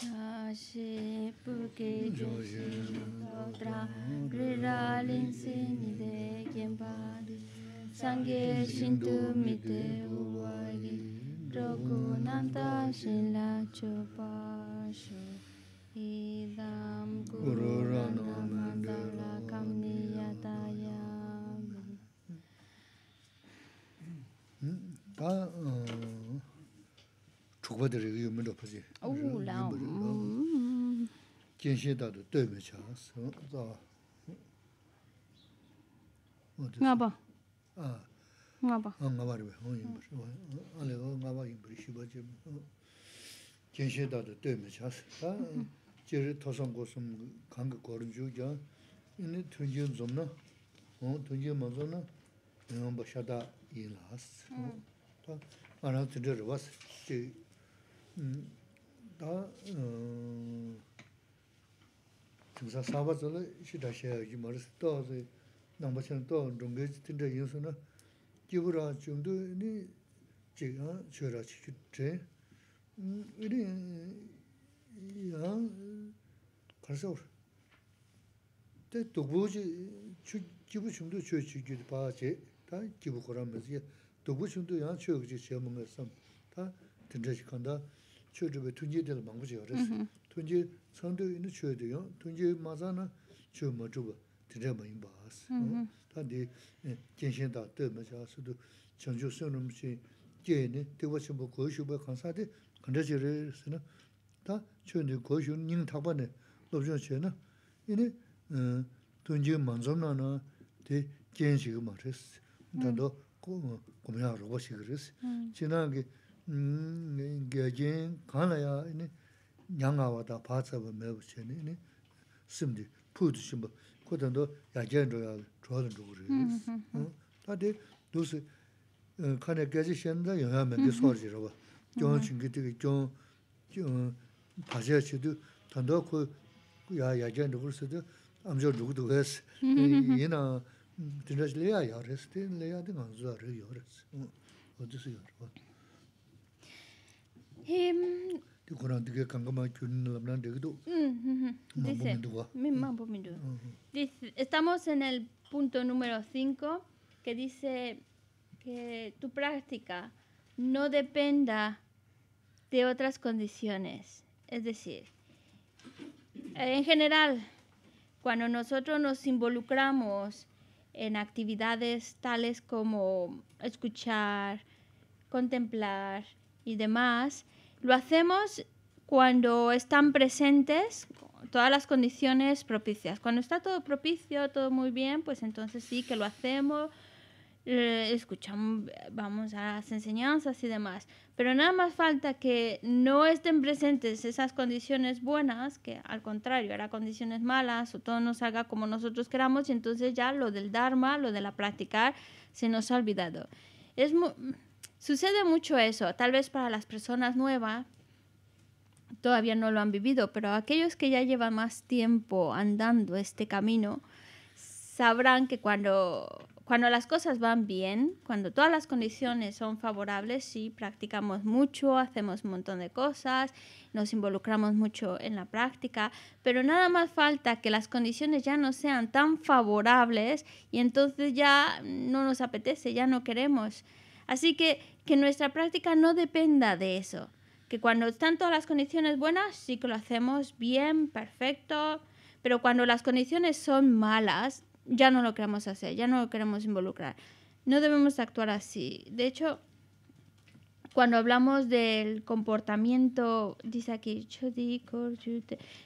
Sashe Puke Joshi Lotra Grira Linsi Nide Gyembari Sangye Shindu Mite Roku Nanta jinshin dadu doi me chas. Ngaba. Ngaba. Ngaba riba, hong yinbar. Ale o ngaba yinbar shiba jim. Jinshin dadu doi me chas. Jiri tosam gosam kanka korim ju jan. Ini tunjin zomna, hong tunjin mazona, yamba shada yin las. Mm. Ta marang tindir ribas. Mm. Ta eh, tuksa sāpa tsala shi dāshaya ki marasi tō zi nāmba chana tō rōnggay chi tindā yinsu na jibu rā chungdu ni jiga chio rā chi ki tē mm, ini yāng karsa wara tē tukbu chi jibu chungdu chio chi ki pā chi tā jibu korā ma zi tukbu chungdu yāng chio ki chi chiya munga sam tā tindā chi kāndā chio rūpa tunji dēla māngu chi yorasi tunji tsangdo ina chwe de yon, tunji maza na chwe ma chubwa tenze ma inba as. Mm-hmm. Ta di eh, jenshin da te ma cha sudu chanchu sunum chi je ni tewa chenpo goyo shubwa kansa de kanda che re se na ta chwe ni goyo shu nying takpa ne lobchon che na ina eh, tunji manzom na na di jen shiga ma res. Mm. Tando kumya rogwa shiga res. Mm. Chi na ge mm, jen kaan la ya ina 냥아와다 바차바 매우 전에니 심디 푸드 심바 고던도 야견조야 조는 조그리 응 다데 도스 칸에 계지 현자 영향면 게 소리로 봐 교환친 게 되게 좀좀 바제치도 단도 그야 야견도 그랬어도 암저 누구도 했어 얘나 드나슬이야 야레스틴 레야든 안자르 요레스 어디서 요르 햄 Di Kurang tiga kangama kyun lamnan degido. mm, Mambo Dice, minduwa. mi mambo minduwa. Dice, estamos en el punto número 5 que dice que tu práctica no dependa de otras condiciones. Es decir, en general, cuando nosotros nos involucramos en actividades tales como escuchar, contemplar y demás, lo hacemos cuando están presentes todas las condiciones propicias. Cuando está todo propicio, todo muy bien, pues entonces sí que lo hacemos, eh, escuchamos, vamos a las enseñanzas y demás. Pero nada más falta que no estén presentes esas condiciones buenas, que al contrario, eran condiciones malas, o todo no salga como nosotros queramos, y entonces ya lo del Dharma, lo de la practicar, se nos ha olvidado. Es mu- sucede mucho eso, tal vez para las personas nuevas, todavía no lo han vivido, pero aquellos que ya llevan más tiempo andando este camino sabrán que cuando, cuando las cosas van bien, cuando todas las condiciones son favorables, sí, practicamos mucho, hacemos un montón de cosas, nos involucramos mucho en la práctica, pero nada más falta que las condiciones ya no sean tan favorables y entonces ya no nos apetece, ya no queremos. Así que que nuestra práctica no dependa de eso que cuando están todas las condiciones buenas, sí que lo hacemos bien, perfecto, pero cuando las condiciones son malas, ya no lo queremos hacer, ya no lo queremos involucrar. No debemos actuar así. De hecho, cuando hablamos del comportamiento, dice aquí,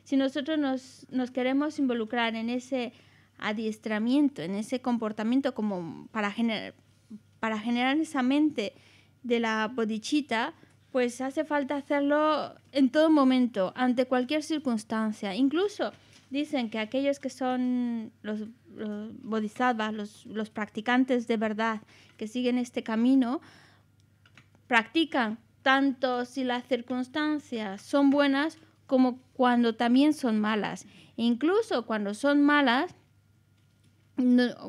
si nosotros nos, nos queremos involucrar en ese adiestramiento, en ese comportamiento como para generar, para generar esa mente de la bodhicitta, pues hace falta hacerlo en todo momento, ante cualquier circunstancia. Incluso dicen que aquellos que son los, bodhisattvas, los, practicantes de verdad, que siguen este camino, practican tanto si las circunstancias son buenas como cuando también son malas. E incluso cuando son malas,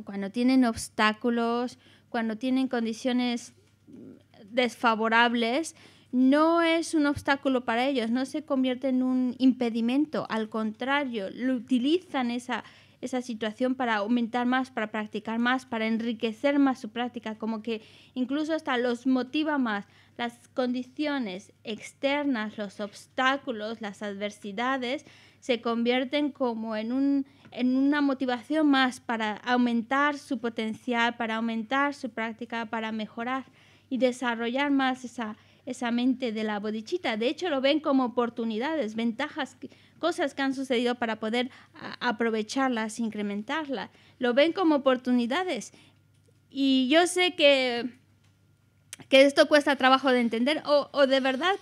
cuando tienen obstáculos, cuando tienen condiciones desfavorables, no es un obstáculo para ellos, no se convierte en un impedimento, al contrario, lo utilizan esa, esa situación para aumentar más, para practicar más, para enriquecer más su práctica, como que incluso hasta los motiva más. Las condiciones externas, los obstáculos, las adversidades, se convierten como en, un, en una motivación más para aumentar su potencial, para aumentar su práctica, para mejorar y desarrollar más esa, esa mente de la bodichita. De hecho, lo ven como oportunidades, ventajas, cosas que han sucedido para poder aprovecharlas, incrementarlas. Lo ven como oportunidades. Y yo sé que, que esto cuesta trabajo de entender o, o de verdad,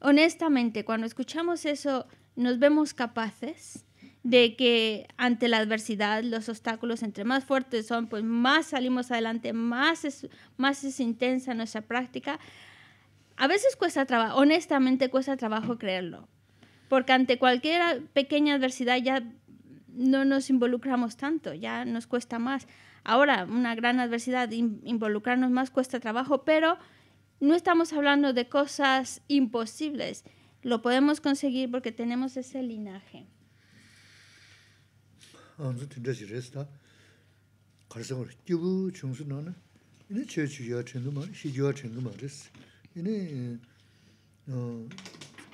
honestamente, cuando escuchamos eso, nos vemos capaces de que ante la adversidad, los obstáculos, entre más fuertes son, pues más salimos adelante, más es, más es intensa nuestra práctica. A veces cuesta trabajo, honestamente cuesta trabajo creerlo, porque ante cualquier pequeña adversidad ya no nos involucramos tanto, ya nos cuesta más. Ahora, una gran adversidad, involucrarnos más cuesta trabajo, pero no estamos hablando de cosas imposibles lo podemos conseguir porque tenemos ese linaje. 안주 든다지 레스다 가르성을 끼부 중수 나는 이네 제주야 전도 말 시주야 전도 말스 이네 어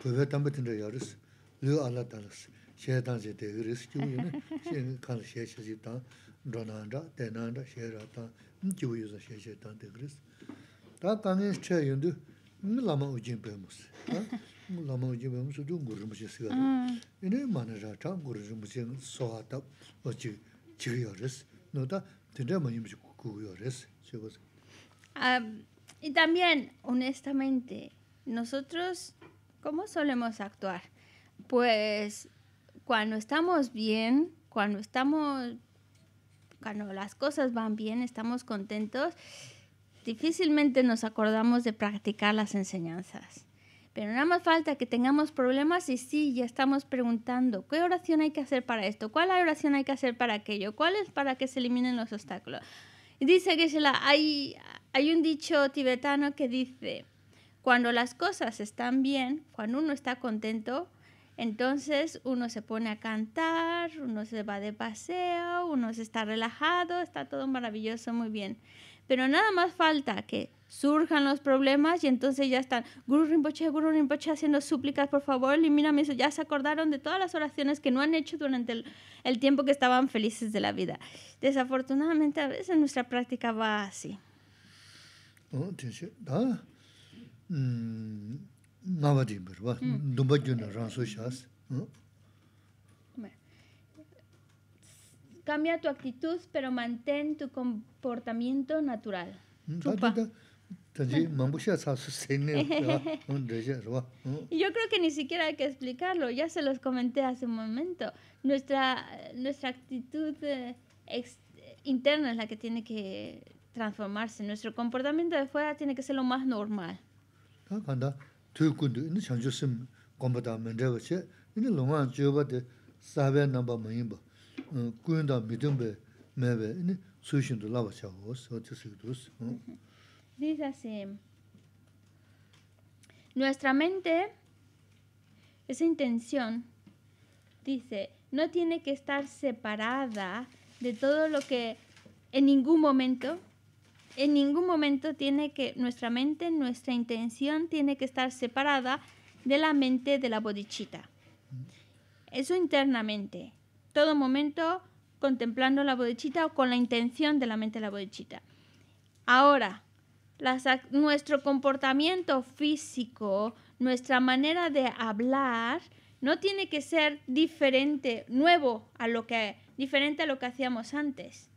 그거 담배 든다 야르스 르 알라달스 제단제 대그레스 끼부네 신 칸 셰셰지다 로난다 대난다 셰라다 끼부여서 셰셰다 대그레스 다 강에 체 연두 라마 우진 베모스 아 lāma wajī bāyam sū tū ngūr rīmbu chī sīgā rī. Yīne māna rā chā ngūr rīmbu chī sōhā tāp wā chī chī yā rīs. Nō tā tīndā ma yīmbu chī kū yā rīs. Y también, honestamente, nosotros, ¿cómo solemos actuar? Pues cuando estamos bien, cuando estamos, cuando las cosas van bien, estamos contentos, difícilmente nos acordamos de practicar las enseñanzas. Pero nada más falta que tengamos problemas y sí, ya estamos preguntando, ¿qué oración hay que hacer para esto? ¿Cuál oración hay que hacer para aquello? ¿Cuál es para que se eliminen los obstáculos? Y dice que hay, hay un dicho tibetano que dice, cuando las cosas están bien, cuando uno está contento, entonces uno se pone a cantar, uno se va de paseo, uno se está relajado, está todo maravilloso, muy bien. Pero nada más falta que surjan los problemas y entonces ya están, Guru Rinpoche, Guru Rinpoche haciendo súplicas, por favor, elimíname eso. Ya se acordaron de todas las oraciones que no han hecho durante el, tiempo que estaban felices de la vida. Desafortunadamente, a veces nuestra práctica va así. Oh, Cambia tu actitud, pero mantén tu comportamiento natural. Y yo creo que ni siquiera hay que explicarlo, ya se los comenté hace un momento. Nuestra, nuestra actitud eh, interna es la que tiene que transformarse. Nuestro comportamiento de fuera tiene que ser lo más normal. Dice así, nuestra mente, esa intención, dice, no tiene que estar separada de todo lo que en ningún momento, en ningún momento tiene que, nuestra mente, nuestra intención tiene que estar separada de la mente de la bodichita. Eso internamente todo momento contemplando la bodichita o con la intención de la mente de la bodichita. Ahora, nuestro comportamiento físico, nuestra manera de hablar, no tiene que ser diferente, nuevo a lo que, diferente a lo que hacíamos antes.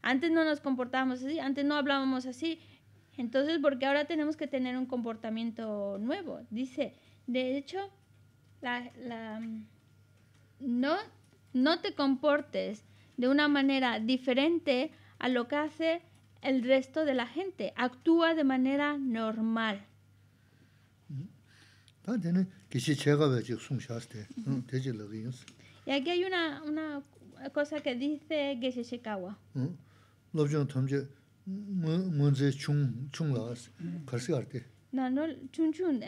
Antes no nos comportábamos así, antes no hablábamos así. Entonces, porque ahora tenemos que tener un comportamiento nuevo. Dice, de hecho, la, la, no no te comportes de una manera diferente a lo que hace el resto de la gente. Actúa de manera normal. Y aquí hay una, una cosa que dice Geshe Shikawa. No, no, chun chun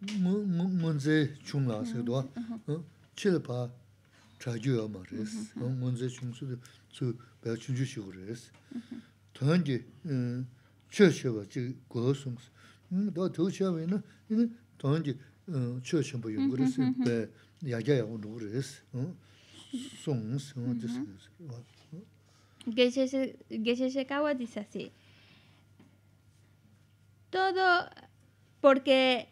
eh. Será ton yo mare. Mun mun mun ze chung la se do. Chil pa cha ju ya ma res. Mun ze chung su su ba chung ju shi res. Ton ji che che ba ji go sung. Do to che we na. Ni ton ji che che ba yo res. Geshe dice así. Todo porque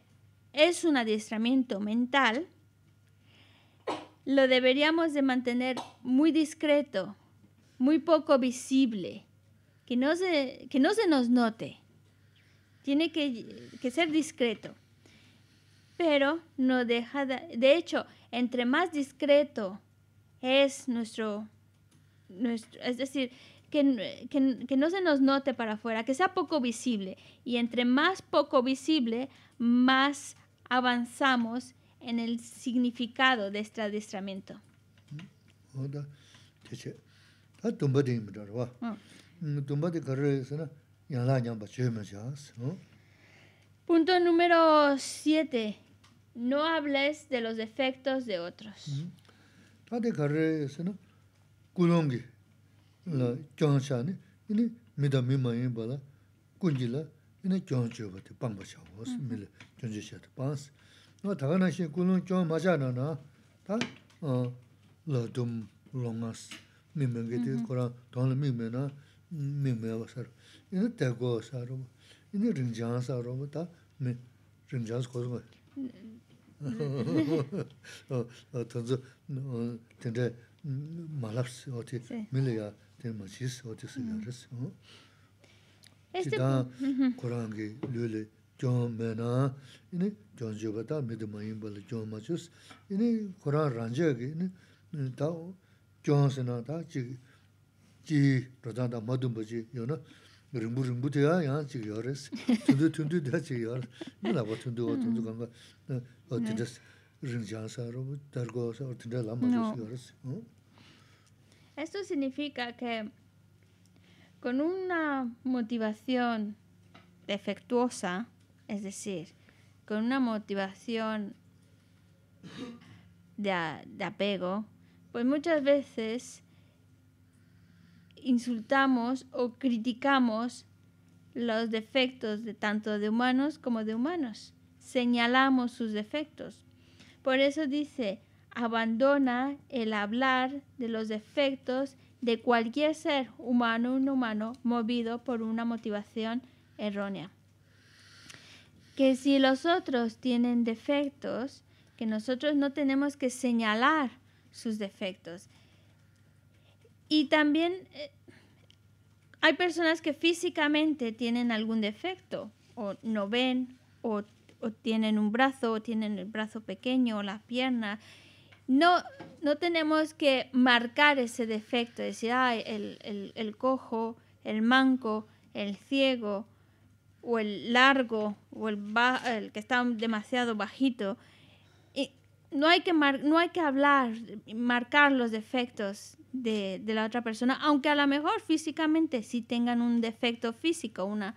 es un adiestramiento mental, lo deberíamos de mantener muy discreto, muy poco visible, que no se, que no se nos note. Tiene que, que ser discreto. Pero no deja de, de hecho, entre más discreto es nuestro, nuestro es decir, que, que, que, no se nos note para afuera, que sea poco visible. Y entre más poco visible, más avanzamos en el significado de este adiestramiento. Punto número 7. No hables de los defectos de otros. la 이네 경주가 때 방법이 없어. 밀 경주셔도 방스. 너 다가나시 군은 좀 맞아나나. 다 어. 러둠 롱아스 미명게 되 거라 돈 미명나 미명이 사로. 이네 대고 사로. 이네 링장 사로 다 미. 링장 거서 어, 어, 던저 어, 근데 말랍스 어디 밀려야 될 맛이 어디서 열었어. Ta chi chi rodan da madum baji yona rimbu rimbu te ya ya chi yores tundu tundu o tundu ganga o tindas rinjan sa ro dargo sa o tinda la ma yores Esto significa que con una motivación defectuosa, es decir, con una motivación de, apego, pues muchas veces insultamos o criticamos los defectos de tanto de humanos como de humanos. Señalamos sus defectos. Por eso dice, abandona el hablar de los defectos de cualquier ser humano o inhumano movido por una motivación errónea. Que si los otros tienen defectos, que nosotros no tenemos que señalar sus defectos. Y también eh, hay personas que físicamente tienen algún defecto, o no ven, o, o tienen un brazo, o tienen el brazo pequeño, o la pierna, no, no tenemos que marcar ese defecto, decir, ay, el, el, cojo, el manco, el ciego, o el largo, o el, el que está demasiado bajito. Y no, hay que no hay que hablar, marcar los defectos de, de, la otra persona, aunque a lo mejor físicamente sí tengan un defecto físico, una,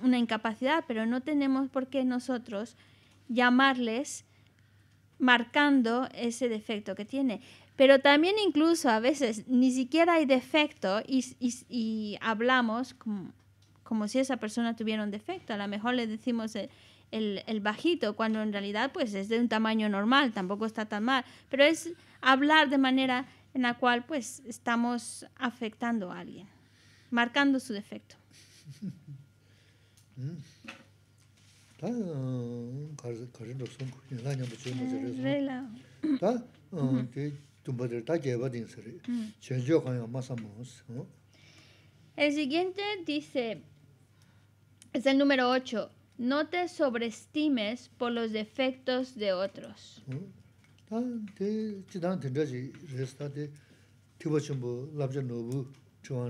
una incapacidad, pero no tenemos por qué nosotros llamarles marcando ese defecto que tiene. Pero también incluso a veces ni siquiera hay defecto y, y, hablamos como, como, si esa persona tuviera un defecto. A lo mejor le decimos el, el, el, bajito cuando en realidad pues es de un tamaño normal, tampoco está tan mal. Pero es hablar de manera en la cual pues estamos afectando a alguien, marcando su defecto. Mm. 다 가르 가르도 송 나냐 뭐 좀. 레라. 다 어그 tumbader ta lleva din sere. Chenjo kan amasamos, ¿no? El siguiente dice es el número 8. No te sobreestimes por los defectos de otros. 다 데, 지단 된다지. 레스타 데 티버침보 랍자 노부 좋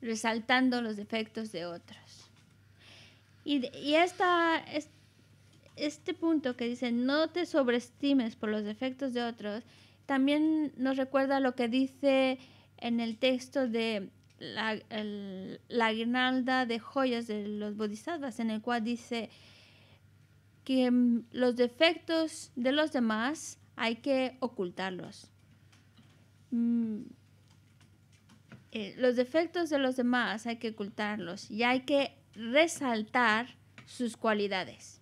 resaltando los defectos de otros. Y, y esta, es- este punto que dice, no te sobreestimes por los defectos de otros, también nos recuerda lo que dice en el texto de la, el- la guirnalda de joyas de los bodhisattvas, en el cual dice que mm, los defectos de los demás hay que ocultarlos. Mm, eh, los defectos de los demás hay que ocultarlos y hay que resaltar sus cualidades.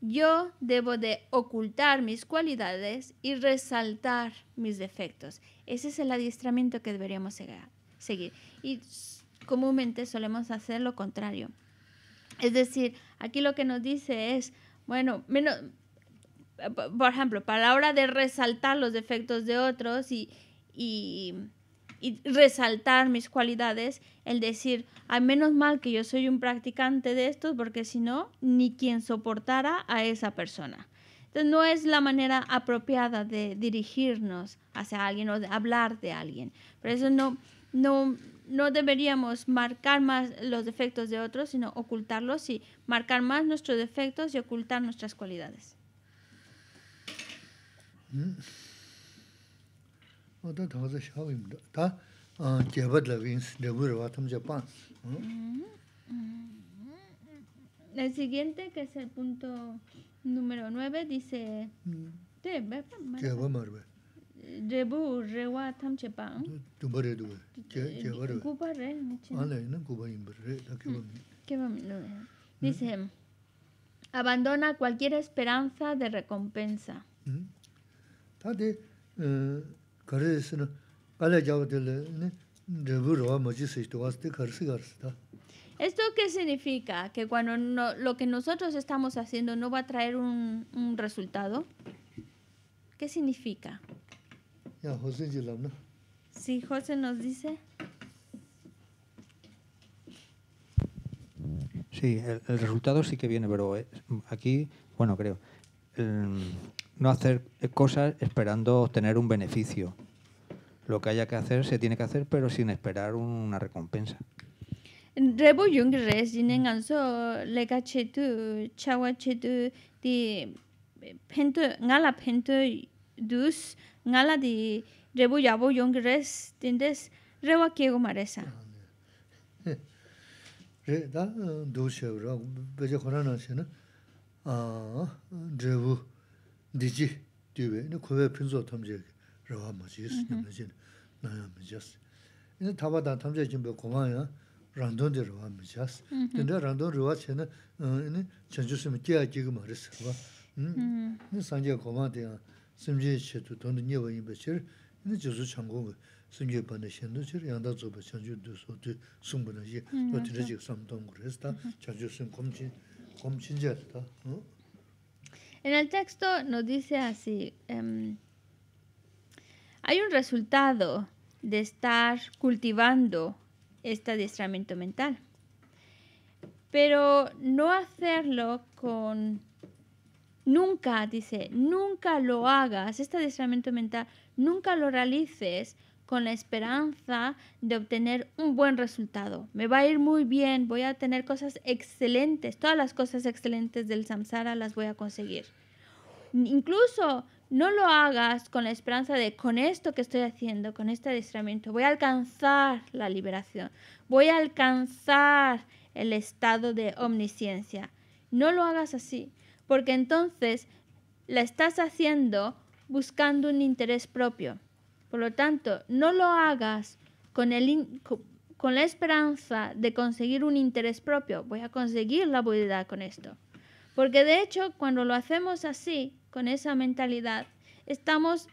Yo debo de ocultar mis cualidades y resaltar mis defectos. Ese es el adiestramiento que deberíamos seguir. Y comúnmente solemos hacer lo contrario. Es decir, aquí lo que nos dice es, bueno, menos, por ejemplo, para la hora de resaltar los defectos de otros y, y- y resaltar mis cualidades, el decir, al menos mal que yo soy un practicante de estos, porque si no, ni quien soportara a esa persona. Entonces, no es la manera apropiada de dirigirnos hacia alguien o de hablar de alguien. Por eso no, no, no deberíamos marcar más los defectos de otros, sino ocultarlos y marcar más nuestros defectos y ocultar nuestras cualidades. Wā tam. El siguiente, que es el punto número 9, dice... Rebu, rewa, tam re. Dice, abandona cualquier esperanza de recompensa. ¿Esto qué significa? Que cuando no- lo que nosotros estamos haciendo no va a traer un, un resultado. ¿Qué significa? Lām nā. Si José nos dice, Sí, el, el resultado sí que viene, pero eh, aquí, bueno, creo, el no hacer cosas esperando obtener un beneficio. Lo que haya que hacer se tiene que hacer, pero sin esperar una recompensa. Rebu yung res jinen anso lega chetu chawa chetu di pento ngala pento dus ngala di rebu yabo yung res tindes rewa kiego maresa. rē, tā dō shē wā rā, bē 디지 되베 네 고베 핀조 탐제 라와 마지 있으면은 나야 미자스 이제 타바다 탐제 좀베 고마야 란돈 데로와 미자스 근데 란돈 로와 쳔은 이니 전주스면 깨야 지금 말했어 봐 음. 네 산제 고마데야 심지 쳇도 돈도 녀버 임베실 이제 저수 창고 심지 반의 셴도 저 양다 저버 전주 두소도 승부는 이제 또 드르지 삼동 그래서 다 전주 검진 검진제다 어 En el texto nos dice así, em, hay un resultado de estar cultivando este adiestramiento mental, pero no hacerlo con... Nunca, dice, nunca lo hagas, este adiestramiento mental, nunca lo realices con la esperanza de obtener un buen resultado. Me va a ir muy bien, voy a tener cosas excelentes, todas las cosas excelentes del samsara las voy a conseguir. Incluso no lo hagas con la esperanza de con esto que estoy haciendo, con este adiestramiento, voy a alcanzar la liberación, voy a alcanzar el estado de omnisciencia. No lo hagas así, porque entonces la estás haciendo buscando un interés propio. Por lo tanto, no lo hagas con, la esperanza de conseguir un interés propio. Voy a conseguir la buidad con esto. Porque de hecho, cuando lo hacemos así, con esa mentalidad, estamos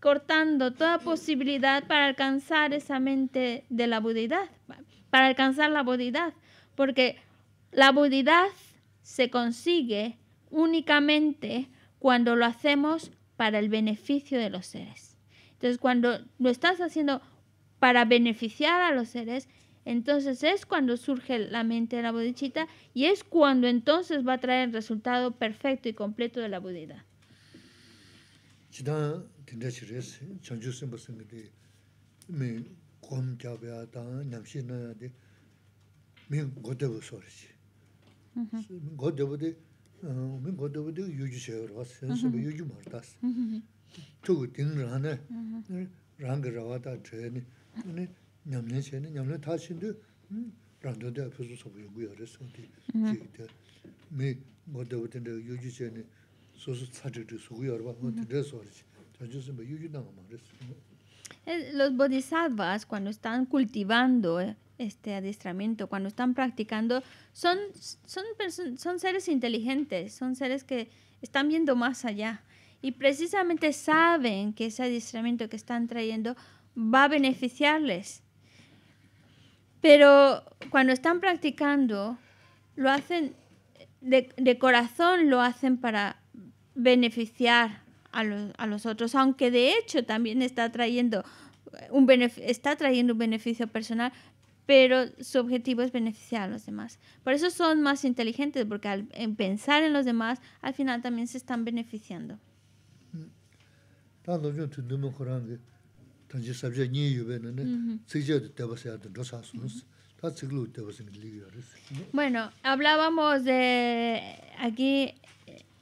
cortando toda posibilidad para alcanzar esa mente de la budidad, para alcanzar la budidad. Porque la budidad se consigue únicamente cuando lo hacemos para el beneficio de los seres. Entonces, cuando lo estás haciendo para beneficiar a los seres, entonces es cuando surge la mente de la bodhicitta y es cuando entonces va a traer el resultado perfecto y completo de la budidad. Chidang tinda chayani, chayani, shindu, tinda yuju chayani, Los bodhisattvas, cuando están cultivando eh, este adiestramiento, cuando están practicando, son, son, son seres inteligentes, son seres que están viendo más allá. Y precisamente saben que ese adiestramiento que están trayendo va a beneficiarles. Pero cuando están practicando, lo hacen de, corazón, lo hacen para beneficiar a los, a los otros, aunque de hecho también está trayendo un, está trayendo un beneficio personal, pero su objetivo es beneficiar a los demás. Por eso son más inteligentes, porque al en pensar en los demás, al final también se están beneficiando. Bueno, hablábamos de aquí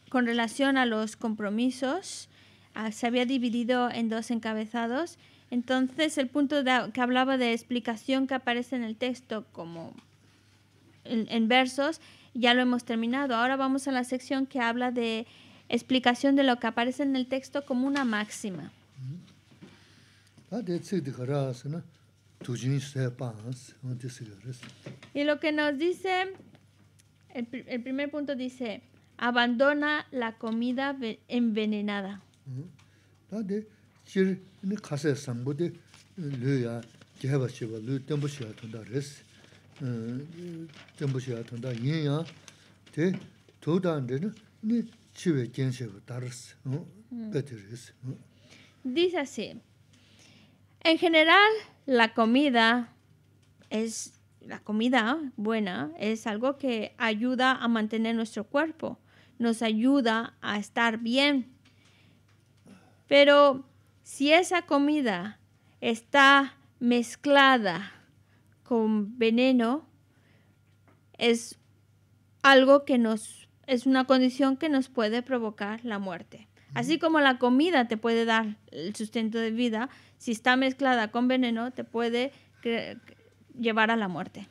con relación a los compromisos, ah, se había dividido en dos encabezados. Entonces, el punto que hablaba de explicación que aparece en el texto como en, versos, ya lo hemos terminado. Ahora vamos a la sección que habla de explicación de lo que aparece en el texto como una máxima. Y lo que nos dice, el primer punto dice, abandona la comida envenenada. Res. Dice así. En general, la comida es la comida buena es algo que ayuda a mantener nuestro cuerpo nos ayuda a estar bien. Pero si esa comida está mezclada con veneno, es algo que nos es una condición que nos puede provocar la muerte. Así como la comida te puede dar el sustento de vida, si está mezclada con veneno te puede llevar a la muerte.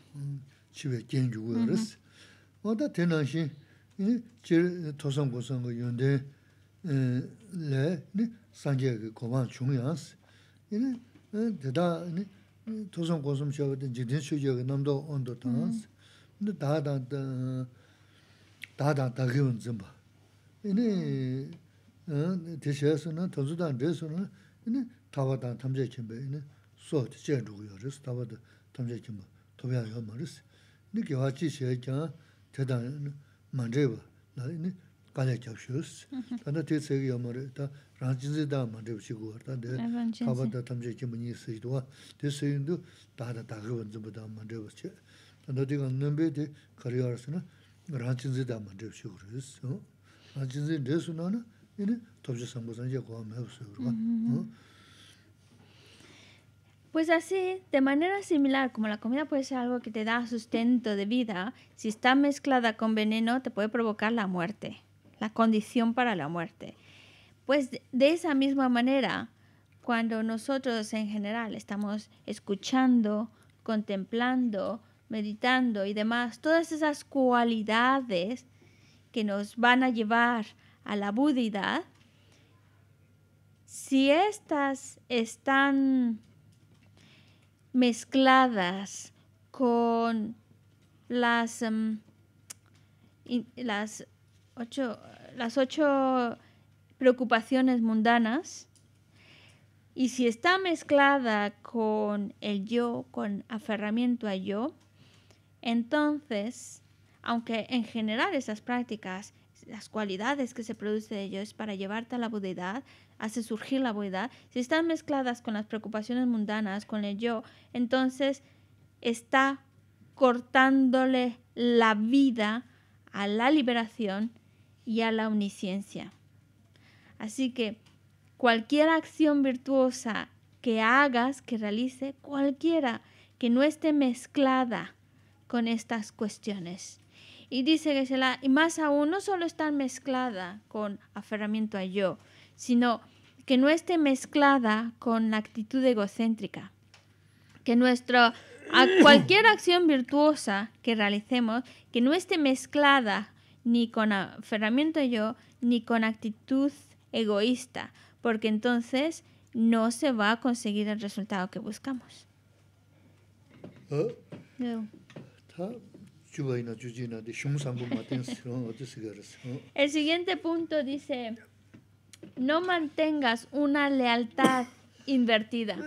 다다 다기운 좀 봐. 이니 어 대셔서는 도주단 대서는 이니 타바다 탐제 캠베 이니 소 제주고요. 그래서 타바다 탐제 캠베 도배하여 말스. 이게 같이 시작한 대단 만제바. 나 이니 가려 잡셔스. 근데 대세기 요머에 다 라진지다 만제 시고 왔다. 타바다 탐제 캠베 니 시도와 대세인도 다다 다기운 좀 보다 만제 버치. 근데 이건 넘베데 커리어스는 Pues así, de manera similar, como la comida puede ser algo que te da sustento de vida, si está mezclada con veneno te puede provocar la muerte, la condición para la muerte. Pues de esa misma manera, cuando nosotros en general estamos escuchando, contemplando, meditando y demás, todas esas cualidades que nos van a llevar a la budidad, si estas están mezcladas con las, em, las, ocho, las ocho preocupaciones mundanas, y si está mezclada con el yo, con aferramiento a yo, entonces, aunque en general esas prácticas las cualidades que se producen de ello es para llevarte a la budeidad, hace surgir la budeidad, si están mezcladas con las preocupaciones mundanas, con el yo, entonces está cortándole la vida a la liberación y a la omnisciencia. Así que cualquier acción virtuosa que hagas, que realice, cualquiera que no esté mezclada con estas cuestiones. Y dice que se la, y más aún, no solo está mezclada con aferramiento a yo, sino que no esté mezclada con la actitud egocéntrica. Que nuestro, cualquier acción virtuosa que realicemos, que no esté mezclada ni con aferramiento a yo, ni con actitud egoísta, porque entonces no se va a conseguir el resultado que buscamos. ¿Eh? El siguiente punto dice, no mantengas una lealtad invertida.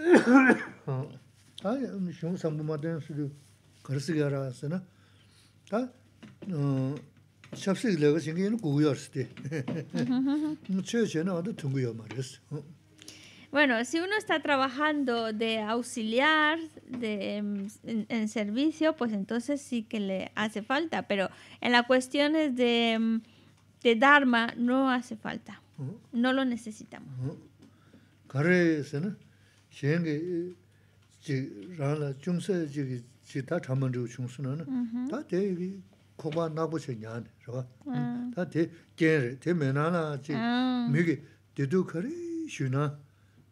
Bueno, si uno está trabajando de auxiliar de, en, servicio, pues entonces sí que le hace falta, pero en las cuestiones de, de Dharma no hace falta, no lo necesitamos.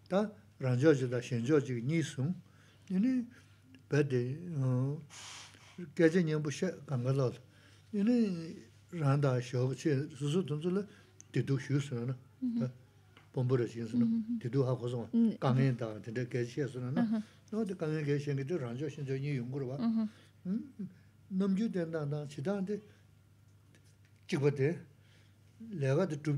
다 란저지다 신저지 니숨 이니 베데 어 개제년 부셔 강가로 이니 란다 쇼치 수수 돈줄 디도 휴스나 다 본부를 신스나 디도 하고서 강행다 근데 개시에서는 너도 강행 개시는 게 란저 신저니 연구로 봐 음, 넘주 된다나 지다한테 찍어대 내가 듣도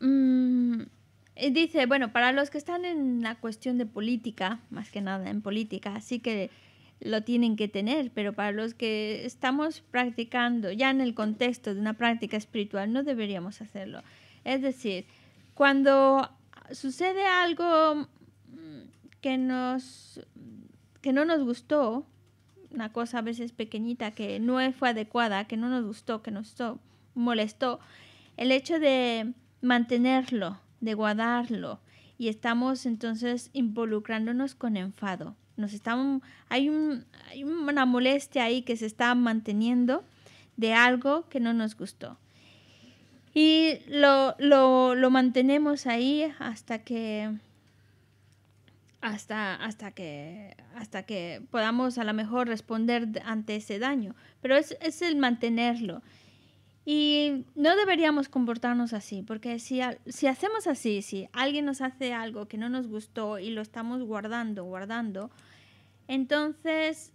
Mm, dice, bueno, para los que están en la cuestión de política, más que nada en política, sí que lo tienen que tener, pero para los que estamos practicando ya en el contexto de una práctica espiritual, no deberíamos hacerlo. Es decir, cuando sucede algo mm, que nos que no nos gustó, una cosa a veces pequeñita que no fue adecuada, que no nos gustó, que nos molestó, el hecho de mantenerlo, de guardarlo. Y estamos entonces involucrándonos con enfado. Nos estamos, hay, un, hay una molestia ahí que se está manteniendo de algo que no nos gustó. Y lo, lo, lo mantenemos ahí hasta que hasta, hasta, que, hasta que podamos a lo mejor responder ante ese daño. Pero es, es el mantenerlo. Y no deberíamos comportarnos así, porque si, si hacemos así, si alguien nos hace algo que no nos gustó y lo estamos guardando, guardando, entonces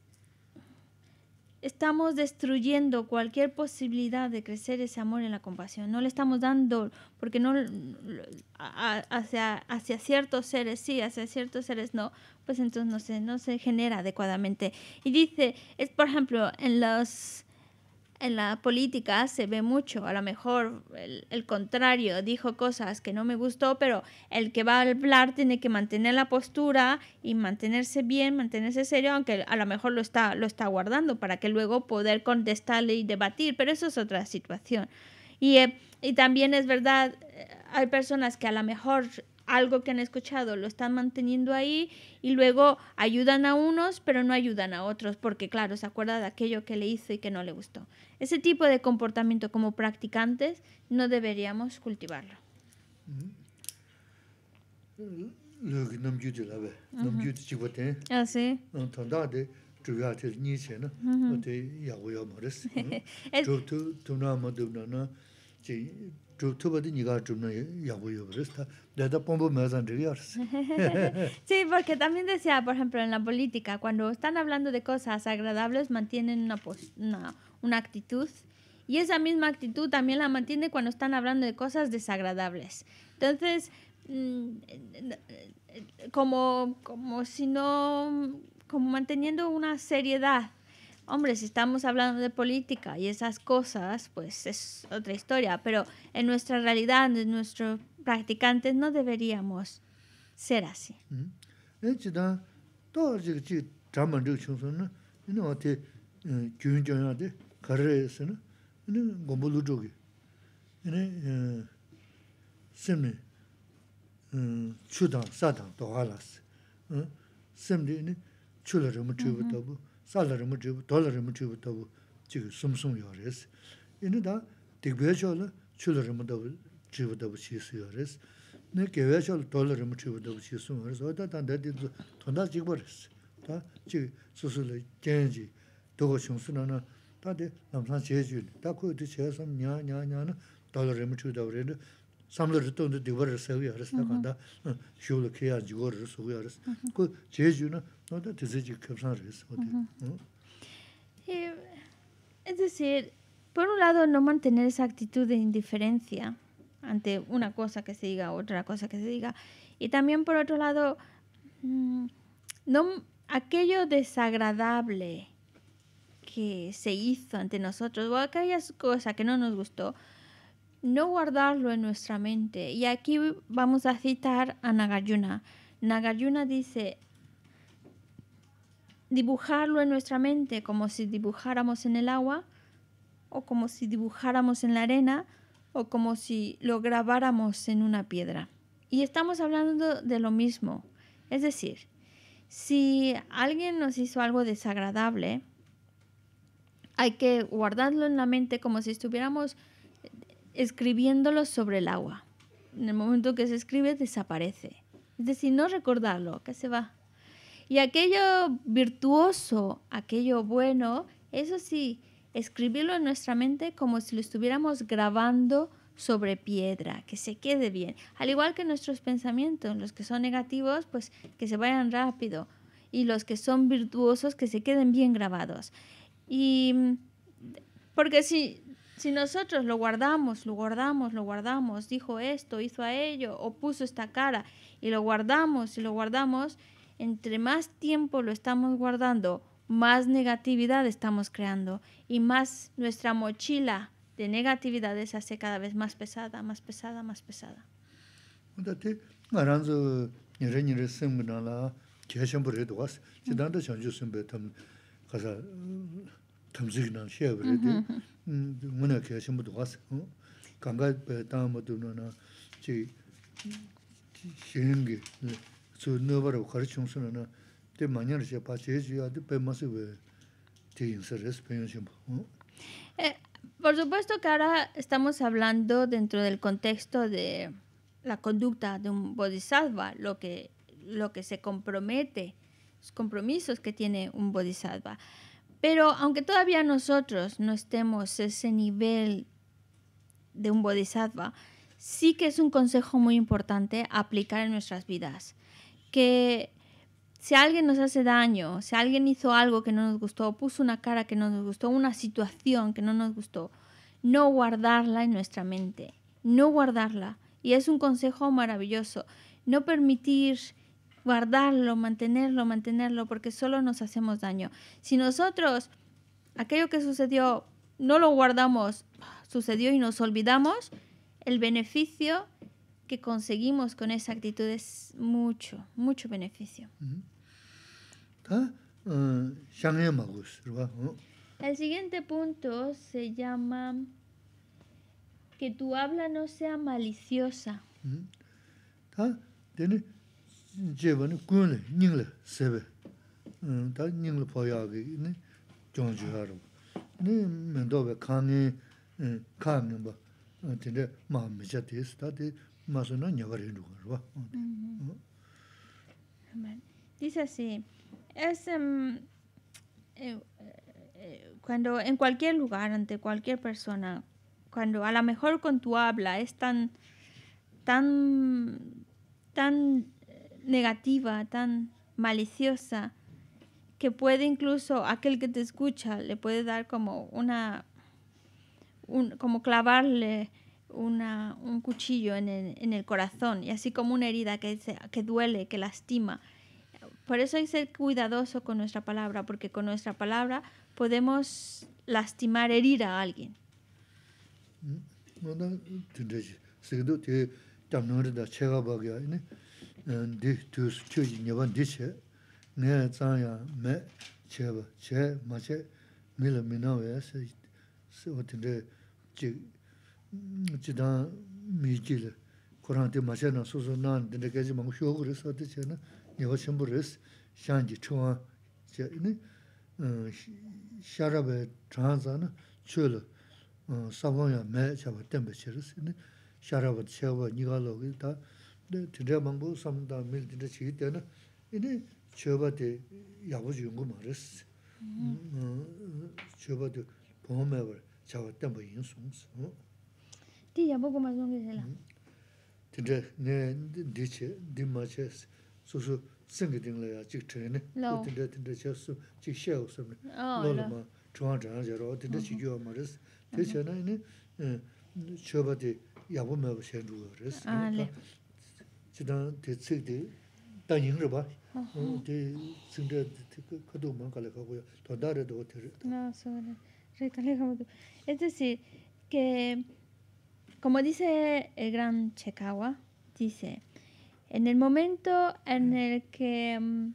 estamos destruyendo cualquier posibilidad de crecer ese amor en la compasión. No le estamos dando, porque no hacia, hacia ciertos seres sí, hacia ciertos seres no, pues entonces no se, no se genera adecuadamente. Y dice, es por ejemplo, en los en la política se ve mucho. A lo mejor el, contrario dijo cosas que no me gustó, pero el que va a hablar tiene que mantener la postura y mantenerse bien, mantenerse serio, aunque a lo mejor lo está, lo está guardando para que luego poder contestarle y debatir, pero eso es otra situación. Y, eh, y también es verdad, eh, hay personas que a lo mejor algo que han escuchado lo están manteniendo ahí y luego ayudan a unos pero no ayudan a otros porque claro, se acuerda de aquello que le hizo y que no le gustó. Ese tipo de comportamiento como practicantes no deberíamos cultivarlo. Na, o na, Sí, porque también decía, por ejemplo, en la política, cuando están hablando de cosas agradables, mantienen una, una, actitud. Y esa misma actitud también la mantiene cuando están hablando de cosas desagradables. Entonces, mm, como, como si no, como manteniendo una seriedad. Hombre, si estamos hablando de política y esas cosas, pues es otra historia. Pero en nuestra realidad, en nuestros practicantes, no deberíamos ser así. Chi dan, to jiga chi chaman zhiga chung sun na, ina wa te gyun gyun ya de, karre se na, ina gombo lu zhogi. Ina simni, chu dang, sa dang, doha la se. Simni, ina chu la rima chibu tabu, sa la rima chibu, do la rima chibu tabu, jiga sum sum yo re se. Ina da, digbya cho la, chu la rima tabu, chibu tabu chi su yo re se. 네 개회절 돌을 뭐 치고도 치수 그래서 어다 단대도 돈다 지버렸어. 다 지, 수술을 gen지 도고 총수는 다데 남산 제주 다 그도 제서 냐냐냐는 돌을 뭐 치고도 그래도 삼를 돈도 디버렸어 그래서 간다. 쇼를 해야 지고를 쓰고 그래서 그 제주는 너도 드세지 급산을 어디. 응? Eh, Es decir, por un lado, no mantener esa actitud de indiferencia ante una cosa que se diga, otra cosa que se diga. Y también, por otro lado, mm, no, aquello desagradable que se hizo ante nosotros o aquellas cosas que no nos gustó, no guardarlo en nuestra mente. Y aquí vamos a citar a Nagarjuna. Nagarjuna dice, dibujarlo en nuestra mente como si dibujáramos en el agua o como si dibujáramos en la arena o como si lo grabáramos en una piedra. Y estamos hablando de lo mismo. Es decir, si alguien nos hizo algo desagradable, hay que guardarlo en la mente como si estuviéramos escribiéndolo sobre el agua. En el momento que se escribe, desaparece. Es decir, no recordarlo, que se va. Y aquello virtuoso, aquello bueno, eso sí, escribirlo en nuestra mente como si lo estuviéramos grabando sobre piedra, que se quede bien. Al igual que nuestros pensamientos, los que son negativos, pues que se vayan rápido. Y los que son virtuosos, que se queden bien grabados. Y porque si, si nosotros lo guardamos, lo guardamos, lo guardamos, dijo esto, hizo a ello, o puso esta cara, y lo guardamos y lo guardamos, entre más tiempo lo estamos guardando, más negatividad estamos creando y más nuestra mochila de negatividades se hace cada vez más pesada, más pesada, más pesada. 근데 말한서 니레니레 semgna 계셔버려 도왔어. 지단도 전주 선배 탐 가서 탐직나 쉐버데. 음 문에 계셔버도 왔어. 강가 다음도나 지 신기 저 너버로 가르치면서는 때 마녀를 제 바제주야 돼 배마서 왜 대인서레스 배우신 뭐. Eh, por supuesto que ahora estamos hablando dentro del contexto de la conducta de un bodhisattva, lo que, lo que se compromete, los compromisos que tiene un bodhisattva. Pero aunque todavía nosotros no estemos ese nivel de un bodhisattva, sí que es un consejo muy importante aplicar en nuestras vidas. Que si alguien nos hace daño, si alguien hizo algo que no nos gustó, puso una cara que no nos gustó, una situación que no nos gustó, no guardarla en nuestra mente, no guardarla. Y es un consejo maravilloso, no permitir guardarlo, mantenerlo, mantenerlo, porque solo nos hacemos daño. Si nosotros, aquello que sucedió, no lo guardamos, sucedió y nos olvidamos, el beneficio que conseguimos con esa actitud es mucho, mucho beneficio. El siguiente punto se llama que tu habla no sea maliciosa jeba ni kun le, nying le, sebe. Da nying le poya ki ni jiong ju haru. Ni mendo we ka ni, e, ka ni ba, e, tende maa mi cha te isi, da te maa su na nyaba rin ru karwa. Mm-hmm. Dice así, es um, cuando en cualquier lugar, ante cualquier persona, cuando a lo mejor con tu habla es tan, tan, tan negativa, tan maliciosa, que puede incluso aquel que te escucha le puede dar como una, como clavarle una, un cuchillo en el, en el, corazón y así como una herida que, que duele, que lastima. Por eso hay que ser cuidadoso con nuestra palabra, porque con nuestra palabra podemos lastimar, herir a alguien. Chidang mi ji le, Kurang di ma che na su su naan dinde gaji mangu xio gu res, ati che na nyewa chenpo res, shan ji chungwa che, ini sharabay chan za na chue le, sabang ya me chaba tenpa che res, ini sharabay chewa niga lo gi tindraya mangbu samda mil tindra chigi tena ini chöba de yabu yungu ma res chöba de poho mewa chawa tenpa yin songs di yabu kuma zongi zela tindra ne di che, di ma che su su singi tingla ya chik chayne tindra tindra che su chik sheo samne lolo ma chunga changa zero tindra chigi wa ma res te che na ini chöba de yabu mewa shen ruwa res Le. Chi dan te chik de da ying ro ba. Te sing de ka do ma ka le ka go ya. To da re do te re. No, so Es decir, que Como dice el gran Chekawa, dice, en el momento en el que um,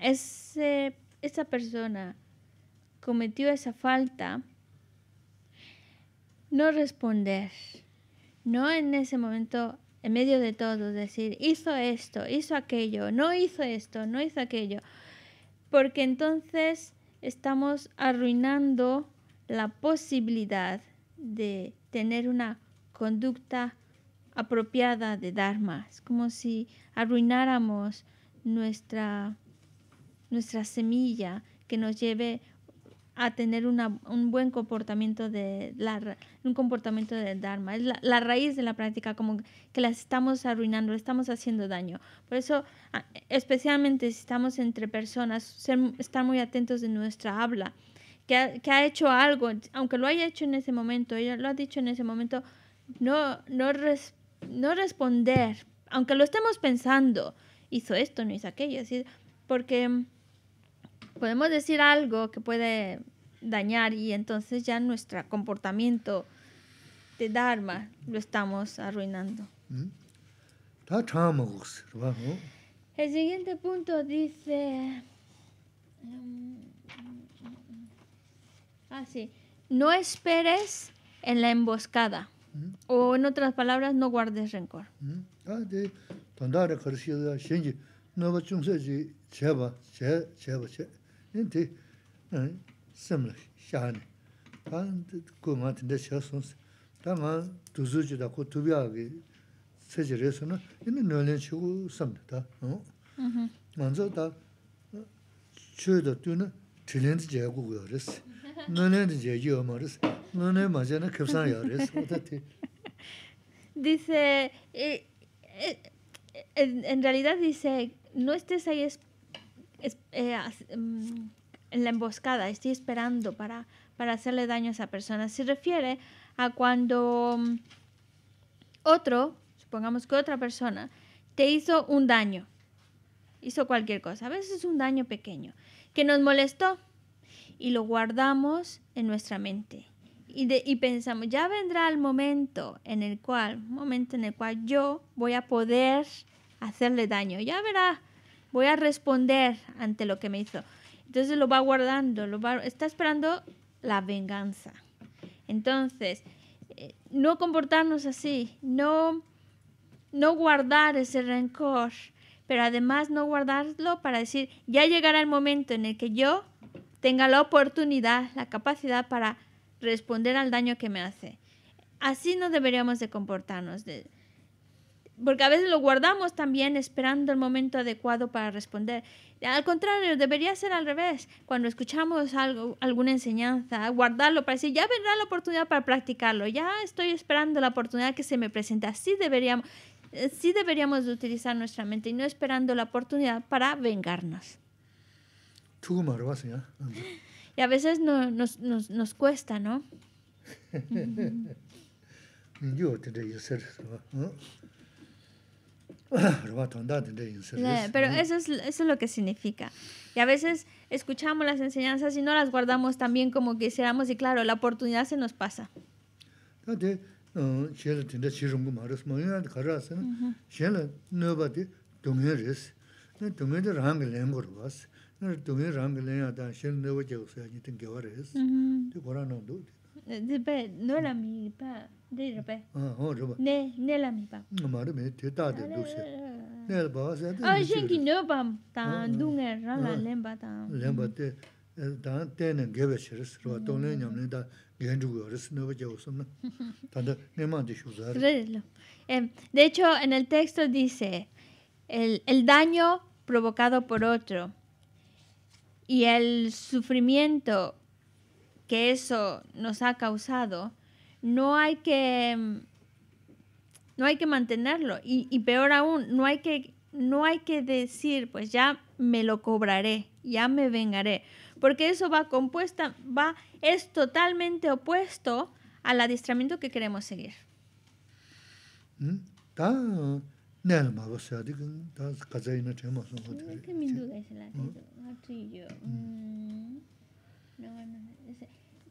ese, esa persona cometió esa falta, no responder, no en ese momento, en medio de todo, decir, hizo esto, hizo aquello, no hizo esto, no hizo aquello, porque entonces estamos arruinando la posibilidad de tener una conducta apropiada de Dharma. Es como si arruináramos nuestra, nuestra semilla que nos lleve a tener un buen comportamiento de la, un comportamiento del Dharma. Es la, raíz de la práctica, como que la estamos arruinando, estamos haciendo daño. Por eso, especialmente si estamos entre personas, estar muy atentos de nuestra habla que ha, hecho algo, aunque lo haya hecho en ese momento, ella lo ha dicho en ese momento, no, no, no responder, aunque lo estemos pensando, hizo esto, no hizo aquello, porque podemos decir algo que puede dañar y entonces ya nuestro comportamiento de Dharma lo estamos arruinando. ¿Mm? El siguiente punto dice... Em, Ah, sí. No esperes en la emboscada. Mm. O en otras palabras, no guardes rencor. Mm. Ah, de semla shaani. Dice, e, e, en, realidad dice, no estés ahí eh, mm, en la emboscada, estoy esperando para, para hacerle daño a esa persona. Se refiere a cuando mm, otro, supongamos que otra persona, te hizo un daño, hizo cualquier cosa, a veces un daño pequeño, que nos molestó y lo guardamos en nuestra mente. Y, de, y pensamos, ya vendrá el momento en el cual, momento en el cual yo voy a poder hacerle daño. Ya verá, voy a responder ante lo que me hizo. Entonces lo va guardando, lo va, está esperando la venganza. Entonces, eh, no comportarnos así, no, no guardar ese rencor, pero además no guardarlo para decir, ya llegará el momento en el que yo tenga la oportunidad, la capacidad para responder al daño que me hace. Así no deberíamos de comportarnos. Porque a veces lo guardamos también esperando el momento adecuado para responder. Al contrario, debería ser al revés. Cuando escuchamos algo, alguna enseñanza, guardarlo para decir, ya vendrá la oportunidad para practicarlo, ya estoy esperando la oportunidad que se me presenta. Así deberíamos, eh, sí deberíamos de utilizar nuestra mente y no esperando la oportunidad para vengarnos. Ya. Y a veces no, nos, nos, nos cuesta, ¿no? Yo tende yusir, ¿no? Rwa tonda tende yusir. Le- Pero eso es, eso es lo que significa. Y a veces escuchamos las enseñanzas y no las guardamos tan bien como quisiéramos y claro, la oportunidad se nos pasa. Tade, shela tende chirungu de oh. Ne, ne la mi. Mara me te ta du se. Ba se. Pam, ta ta. Te da go na. De hecho, en el texto dice, el, el daño provocado por otro y el sufrimiento que eso nos ha causado, no hay que, mm, no hay que mantenerlo. Y, y peor aún, no hay, que, no hay que decir, pues ya me lo cobraré, ya me vengaré. Porque eso va compuesta, va, es totalmente opuesto al adiestramiento que queremos seguir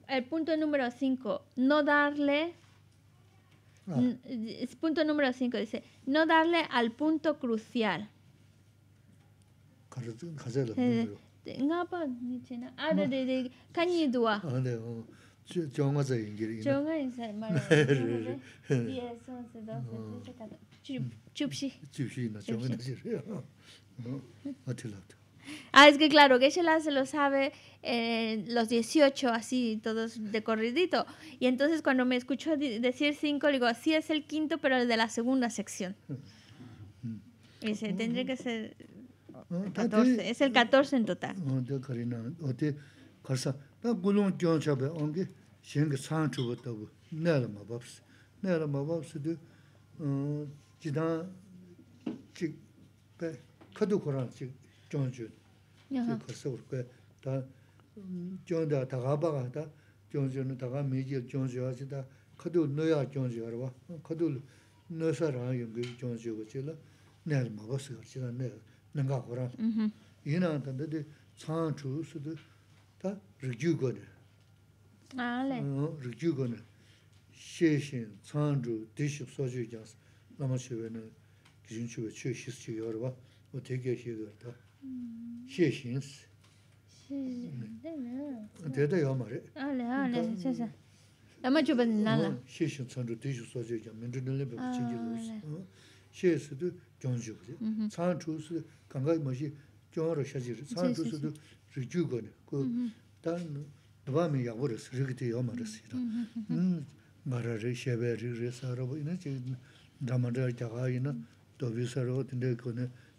el punto número 5, no darle. Ah. Punto número 5 dice, no darle al punto crucial. Ah, es que claro, Geshe-la se lo sabe eh, los 18, así, todos de corridito. Y entonces cuando me escuchó decir 5, digo, sí es el quinto, pero el de la segunda sección. Y dice, tendría que ser 14, es el 14 en total. 어, 저 거리나 어때 가서 나 굴론 경찰에 온게 신게 상주 왔다고 내가 뭐 없어. 내가 뭐 없어도 어, 지다 직배 카드 거란 직 정주 Ajá. 그 거서 그렇게 다 정다 다가바가 다 정주는 다가 미지 정주 하시다 카드 넣어야 정주 알아 카드 넣어서라 연구 정주고 지라 내가 뭐 없어 지라 내가 내가 거란 Ujú. 이나한테 창주 수도 다 리주거든 Ah, vale. 어 리주거든 시신 창주 대식 소주자스 남아시베는 기준치 xie xin si. Xie xin yaa ma re. A le, a le, xie xin. Ama chuba nina la. Xie xin tsan chu di shu so je jang, min chu nile beba chin ji lo si. Xie si du jiong ji gu de. Tsan chu si ganga ma xie jiong ro xia ji re. Tsan chu si du ri ju go ne. Ko dan dwa mi yaa re si, ri ki yaa ma re si. Ma ra re, xie be re, re sa ra bo ina chi dhamma ra jaga ina dobi sa ra o tinde go ne.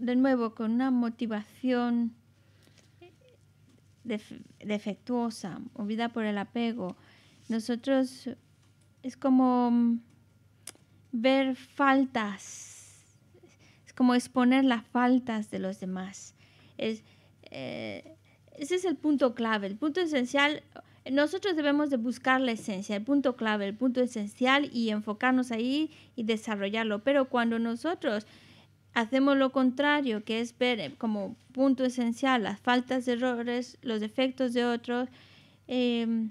de nuevo con una motivación def- defectuosa, movida por el apego, nosotros es como mm, ver faltas, es como exponer las faltas de los demás. Es, eh, ese es el punto clave, el punto esencial. Nosotros debemos de buscar la esencia, el punto clave, el punto esencial y enfocarnos ahí y desarrollarlo. Pero cuando nosotros hacemos lo contrario, que es ver eh, como punto esencial las faltas, errores, los defectos de otros, eh,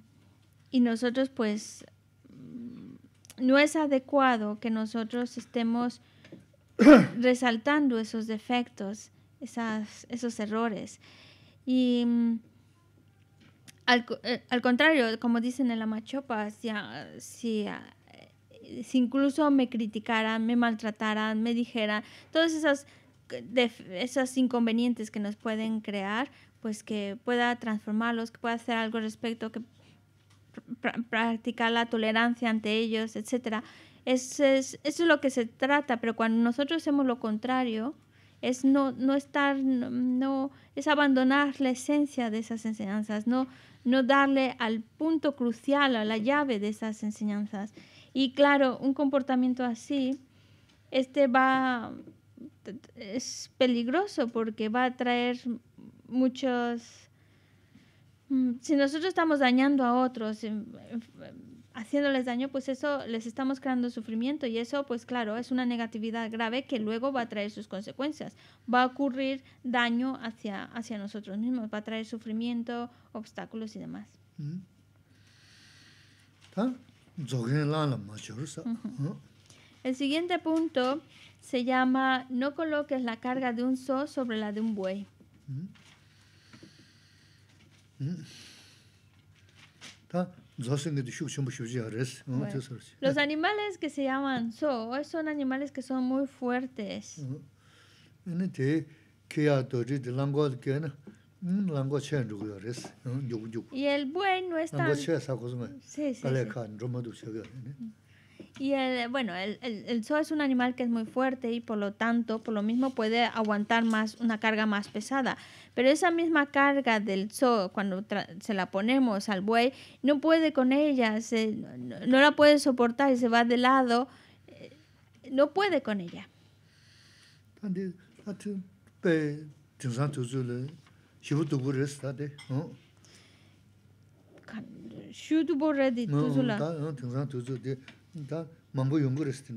y nosotros pues mm, no es adecuado que nosotros estemos resaltando esos defectos, esas, esos errores. Y mm, al, eh, al contrario, como dicen en la machopa, si, si, si incluso me criticaran, me maltrataran, me dijeran, todos esos, def- esos inconvenientes que nos pueden crear, pues que pueda transformarlos, que pueda hacer algo al respecto, que pr- practicar la tolerancia ante ellos, etcétera. Es, es- eso es lo que se trata, pero cuando nosotros hacemos lo contrario, es no, no estar, no- es abandonar la esencia de esas enseñanzas, no, no darle al punto crucial, a la llave de esas enseñanzas. Y claro, un comportamiento así, este va, es peligroso porque va a traer muchos Mm, Si nosotros estamos dañando a otros, em, em, haciéndoles daño, pues eso les estamos creando sufrimiento y eso, pues claro, es una negatividad grave que luego va a traer sus consecuencias. Va a ocurrir daño hacia, hacia nosotros mismos, va a traer sufrimiento, obstáculos y demás. 음. El siguiente punto se llama no coloques la carga de un so sobre la de un buey. Bueno, los animales que se llaman so eh, son animales que son muy fuertes. Y el buey no es tan... Sí, sí, sí. Y el, bueno, el, el, el, zoo es un animal que es muy fuerte y por lo tanto, por lo mismo puede aguantar más una carga más pesada. Pero esa misma carga del zoo, cuando se la ponemos al buey, no puede con ella, se, no, la puede soportar y se va de lado, eh, no puede con ella.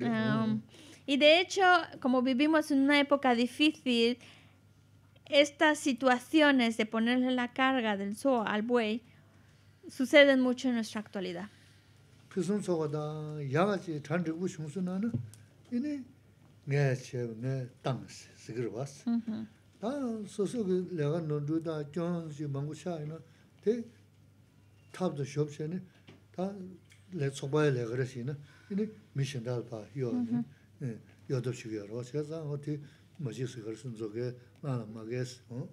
Ah, um. Y de hecho, como vivimos en una época difícil, estas situaciones de ponerle la carga del zoo al buey suceden mucho en nuestra actualidad. Pisun nana. Uh -huh. 이네 내체 내 땅스 스그러 봤어. Ujú. 다 소소 그 내가 논두다 정시 망고 샤이나 대 탑도 숍세네 다내 소바에 내 그러시나 이네 미션달 봐 요네 예 요도 시기로 세상 어디 뭐지 스그러선 저게 나는 마게스 어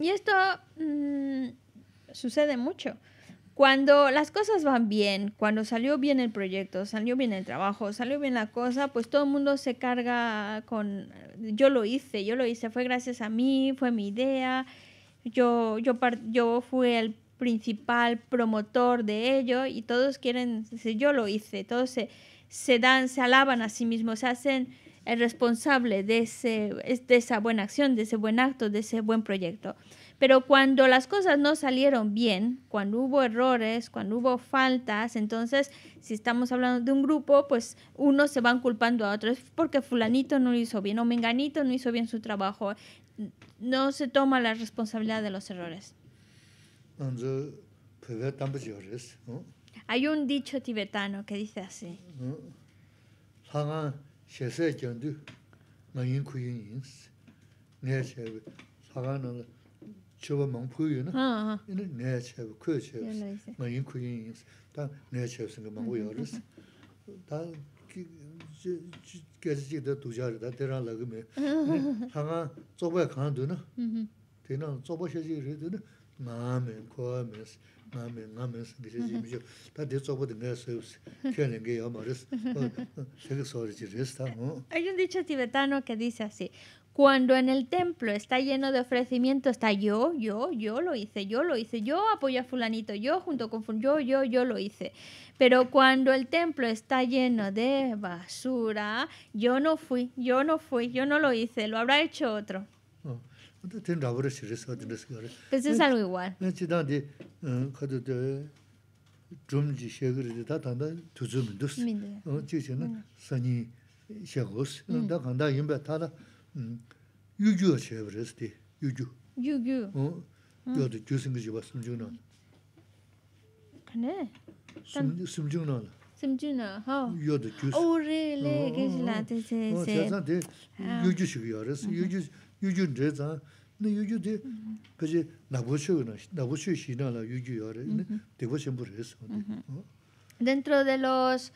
Y esto mm, sucede mucho. Cuando las cosas van bien, cuando salió bien el proyecto, salió bien el trabajo, salió bien la cosa, pues todo el mundo se carga con, yo lo hice, yo lo hice, fue gracias a mí, fue mi idea, yo, yo, yo fui el principal promotor de ello y todos quieren yo lo hice, todos se, se dan, se alaban a sí mismos, se hacen el responsable de, ese, es- de esa buena acción, de ese buen acto, de ese buen proyecto. Pero cuando las cosas no salieron bien, cuando hubo errores, cuando hubo faltas, entonces si estamos hablando de un grupo, pues unos se van culpando a otros porque fulanito no lo hizo bien o menganito no hizo bien su trabajo. No se toma la responsabilidad de los errores. Hay un dicho tibetano que dice así choba mangpo yu na, naya kuya Hay un dicho tibetano que dice así, cuando en el templo está lleno de ofrecimiento, está yo, yo, yo lo hice, yo lo hice, yo apoyo a fulanito, yo junto con yo, yo, yo lo hice. Pero cuando el templo está lleno de basura, yo no fui, yo no fui, yo no lo hice, lo habrá hecho otro. Pues es algo igual. 나 지단데 어 가도 좀지 쉐그르 다 단다 두주면 됐어. Mire. 어 지지는 선이 쉐고스. 나 간다 임베 타다 음 유주 쉐브르스티 유주. Yu, yu. 어 여도 주신 거지 봤으면 주나. ¿Qué? 숨 숨중나. 심주나 하 요도 규스 오레레 게실라 데세 어 세 자자데 유주식이야레스 유주 유주 제자 네 유주데 그지 나보쇼나 나보쇼 시나라 유주야레 되고 심부레스 Dentro de los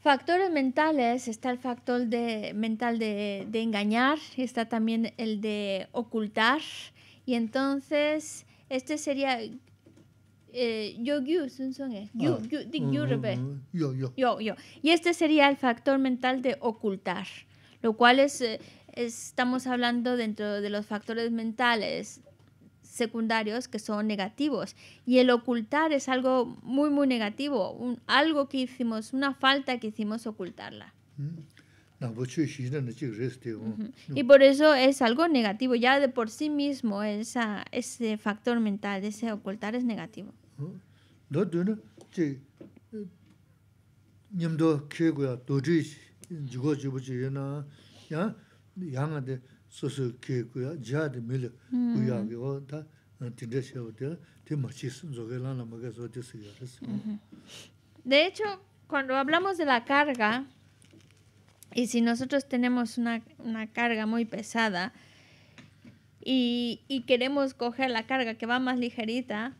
factores mentales está el factor de, mental de, de engañar, está también el de ocultar. Y entonces, este sería. Yo, yo, yo, yo, yo. Y este sería el factor mental de ocultar, lo cual es, eh, estamos hablando dentro de los factores mentales secundarios que son negativos. Y el ocultar es algo muy, muy negativo, un, algo que hicimos, una falta que hicimos ocultarla. Uh -huh. Y por eso es algo negativo, ya de por sí mismo esa, ese factor mental, ese ocultar es negativo. Uh -huh. 는 제 님도 케고야 도지 주고 주부지나 야 양한테 소소 케고야 자데 밀 구야고 다 tindeseote te machis zogelana magazo te sigares De hecho, cuando hablamos de la carga, y si nosotros tenemos una, una carga muy pesada y, y queremos coger la carga que va más ligerita,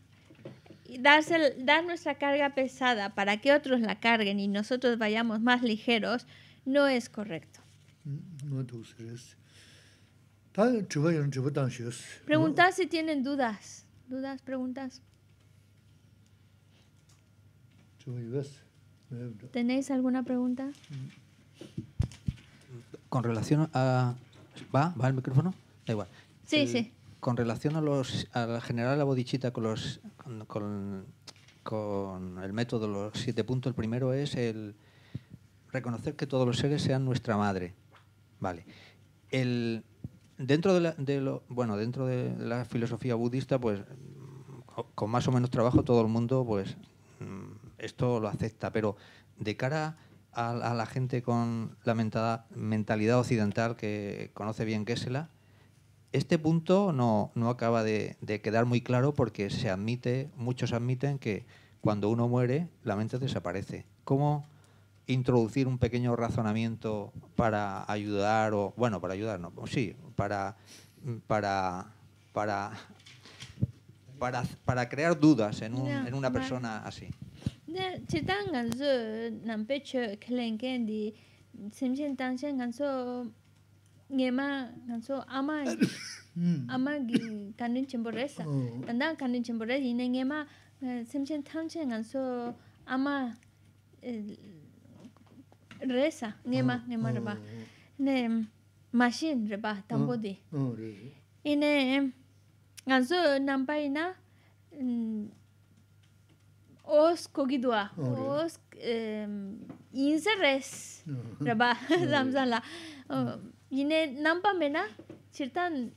y darse, dar nuestra carga pesada para que otros la carguen y nosotros vayamos más ligeros, no es correcto. no 도스 Preguntad si tienen dudas. Dudas, preguntas. ¿Tenéis alguna pregunta? Con relación a... ¿Va? ¿Va el micrófono? Da igual. Sí, sí. Con relación a los... A generar la bodichita con los... Con, con, con el método los siete puntos, el primero es el reconocer que todos los seres sean nuestra madre. Vale. El dentro de la, de lo bueno dentro de la filosofía budista, pues co- con más o menos trabajo todo el mundo pues mm, esto lo acepta, pero de cara a, la gente con la mentalidad occidental que conoce bien Gesela, este punto no, no acaba de, de quedar muy claro porque se admite, muchos admiten que cuando uno muere la mente desaparece. ¿Cómo introducir un pequeño razonamiento para ayudar o bueno, para ayudar no, sí, para para para para, para crear dudas en, un- Ya, en una vale. persona así? 네, 지단 간서 남배처 클랭겐디 심신 당신 간서 녜마 간서 아마 아마 간는 침보레사 어. 단단 간는 침보레 이네 녜마 심신 당신 간서 아마 resa ngema ngema reba. Ne machine reba tambo de ine ngazo nampai na mm, os kogidwa os inseres reba zamzala ine nampa mena chirtan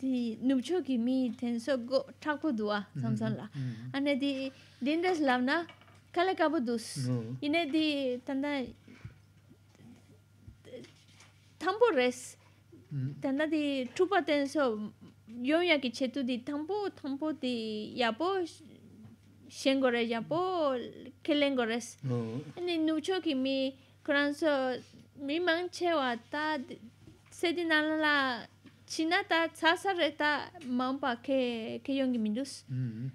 di nubcho ki mi tenso go thakpo duwa samsan la ane di dindes lavna kala kabo dus. Ine di tanda tambo res. Mm. Tanda di chupa tenso yonya ki chetu di tambo tambo di yapo shengo res yapo kelengo res. Ane nucho ki mi kuranso mi mang chewa ta sedi nalala china ta tsasa re ta mampa ke ke yongi mindus. Mm.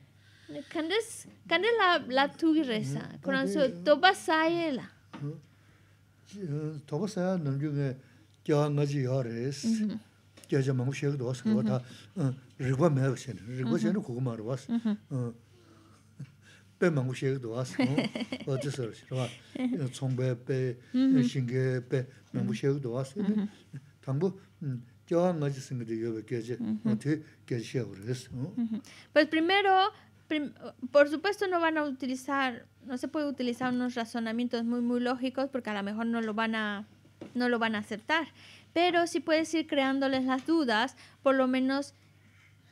Kandes kande la la tugi resa mm. kuranso toba saye la. Uh, toba saye namjuge Pues primero, por supuesto no van a utilizar, no se puede utilizar unos razonamientos muy, muy lógicos porque a lo mejor no lo van a no lo van a aceptar, pero sí puedes ir creándoles las dudas, por lo menos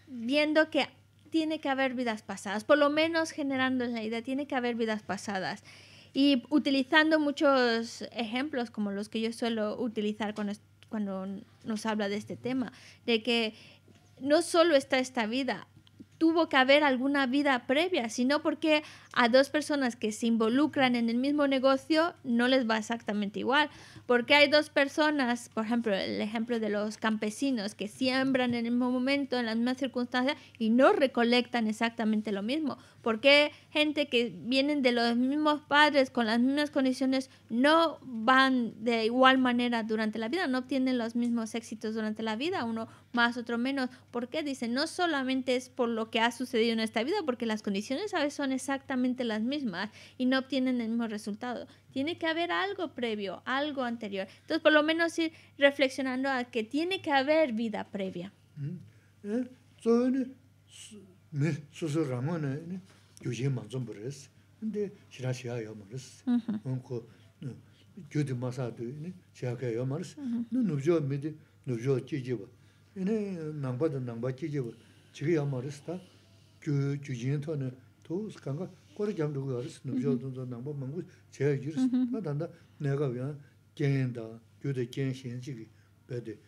viendo que tiene que haber vidas pasadas, por lo menos generando la idea, tiene que haber vidas pasadas. Y utilizando muchos ejemplos como los que yo suelo utilizar cuando nos habla de este tema, de que no solo está esta vida, tuvo que haber alguna vida previa, sino porque a dos personas que se involucran en el mismo negocio no les va exactamente igual. Porque hay dos personas, por ejemplo, el ejemplo de los campesinos que siembran en el mismo momento, en las mismas circunstancias y no recolectan exactamente lo mismo. Porque gente que vienen de los mismos padres con las mismas condiciones no van de igual manera durante la vida, no obtienen los mismos éxitos durante la vida, uno más, otro menos. ¿Por qué? Dicen, no solamente es por lo que ha sucedido en esta vida, porque las condiciones a veces son exactamente las mismas y no obtienen el mismo resultado. Tiene que haber algo previo, algo anterior. Entonces, por lo menos ir reflexionando a que tiene que haber vida previa. mē sūsū rāma nā gyūjī māngzōng bō rēs, ndē shirā shiā yō mā rēs, wāng kō gyūdī mā sā tū shiā kā yō mā rēs, nū nūbzhō mē dī nūbzhō jī jī bā, nē nāngbā dā nāngbā jī jī bā, chī kī yō mā rēs tā gyūjī tō nā tō sī kāngā kōrā gyām rō gā rēs, nūbzhō tō tō nāngbā māngbō shiā yō jī rēs, tā tā ndā nē gā wā gyān dā, gyūdā gyān shiān jī kī bā dī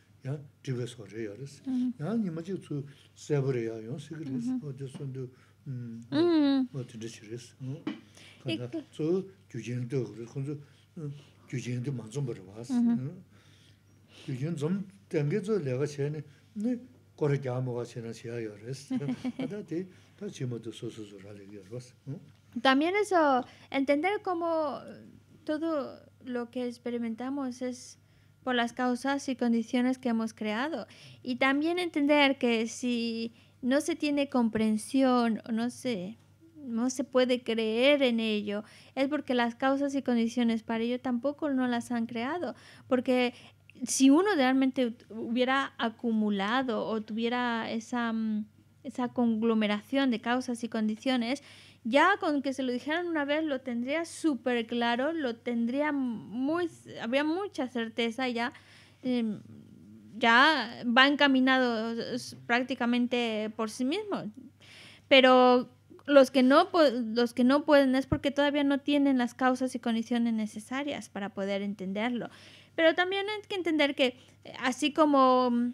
tsu lega chayani También eso, entender cómo todo lo que experimentamos es por las causas y condiciones que hemos creado. Y también entender que si no se tiene comprensión o no se, no se puede creer en ello, es porque las causas y condiciones para ello tampoco no las han creado. Porque si uno realmente hubiera acumulado o tuviera esa, mm, esa conglomeración de causas y condiciones, ya con que se lo dijeran una vez lo tendría súper claro, lo tendría muy, habría mucha certeza ya, em, ya va encaminado prácticamente por sí mismo. Pero los que, no, los que no pueden es porque todavía no tienen las causas y condiciones necesarias para poder entenderlo. Pero también hay que entender que eh, así como mm,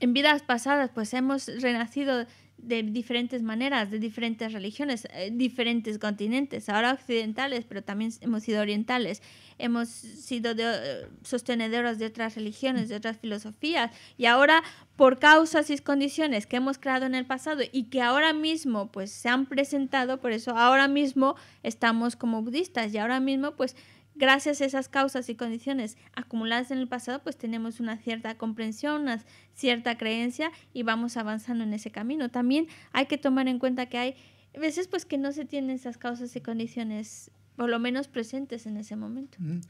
en vidas pasadas pues hemos renacido de diferentes maneras, de diferentes religiones, eh, diferentes continentes, ahora occidentales, pero también hemos sido orientales, hemos sido de, eh, de otras religiones, de otras filosofías, y ahora por causas y condiciones que hemos creado en el pasado y que ahora mismo pues se han presentado, por eso ahora mismo estamos como budistas y ahora mismo pues gracias a esas causas y condiciones acumuladas en el pasado, pues tenemos una cierta comprensión, una cierta creencia y vamos avanzando en ese camino. También hay que tomar en cuenta que hay veces pues que no se tienen esas causas y condiciones por lo menos presentes en ese momento. Mm.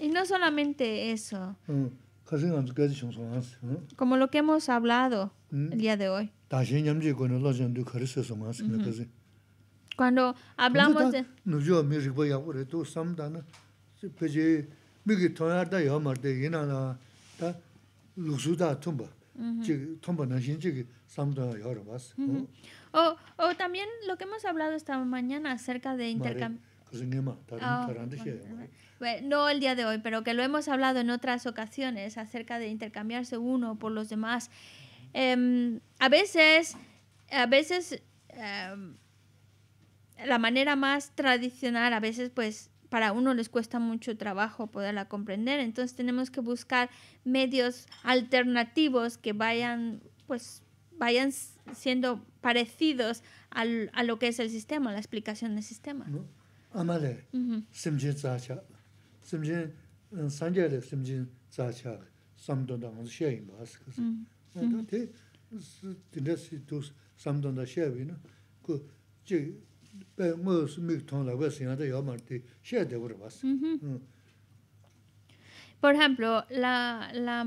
Y no solamente eso. Como lo que hemos hablado el día de hoy. Cuando hablamos de... O, o también lo que hemos hablado esta mañana acerca de intercambio. Ah, no el día de hoy, pero que lo hemos hablado en otras ocasiones acerca de intercambiarse uno por los demás. Em, a veces, a veces em, la manera más tradicional a veces pues para uno les cuesta mucho trabajo poderla comprender, entonces tenemos que buscar medios alternativos que vayan pues vayan siendo parecidos al, a lo que es el sistema, la explicación del sistema. Amale, simjin zacha, simjin simjin zacha, ngon sheyin sheyin, ku por ejemplo, la la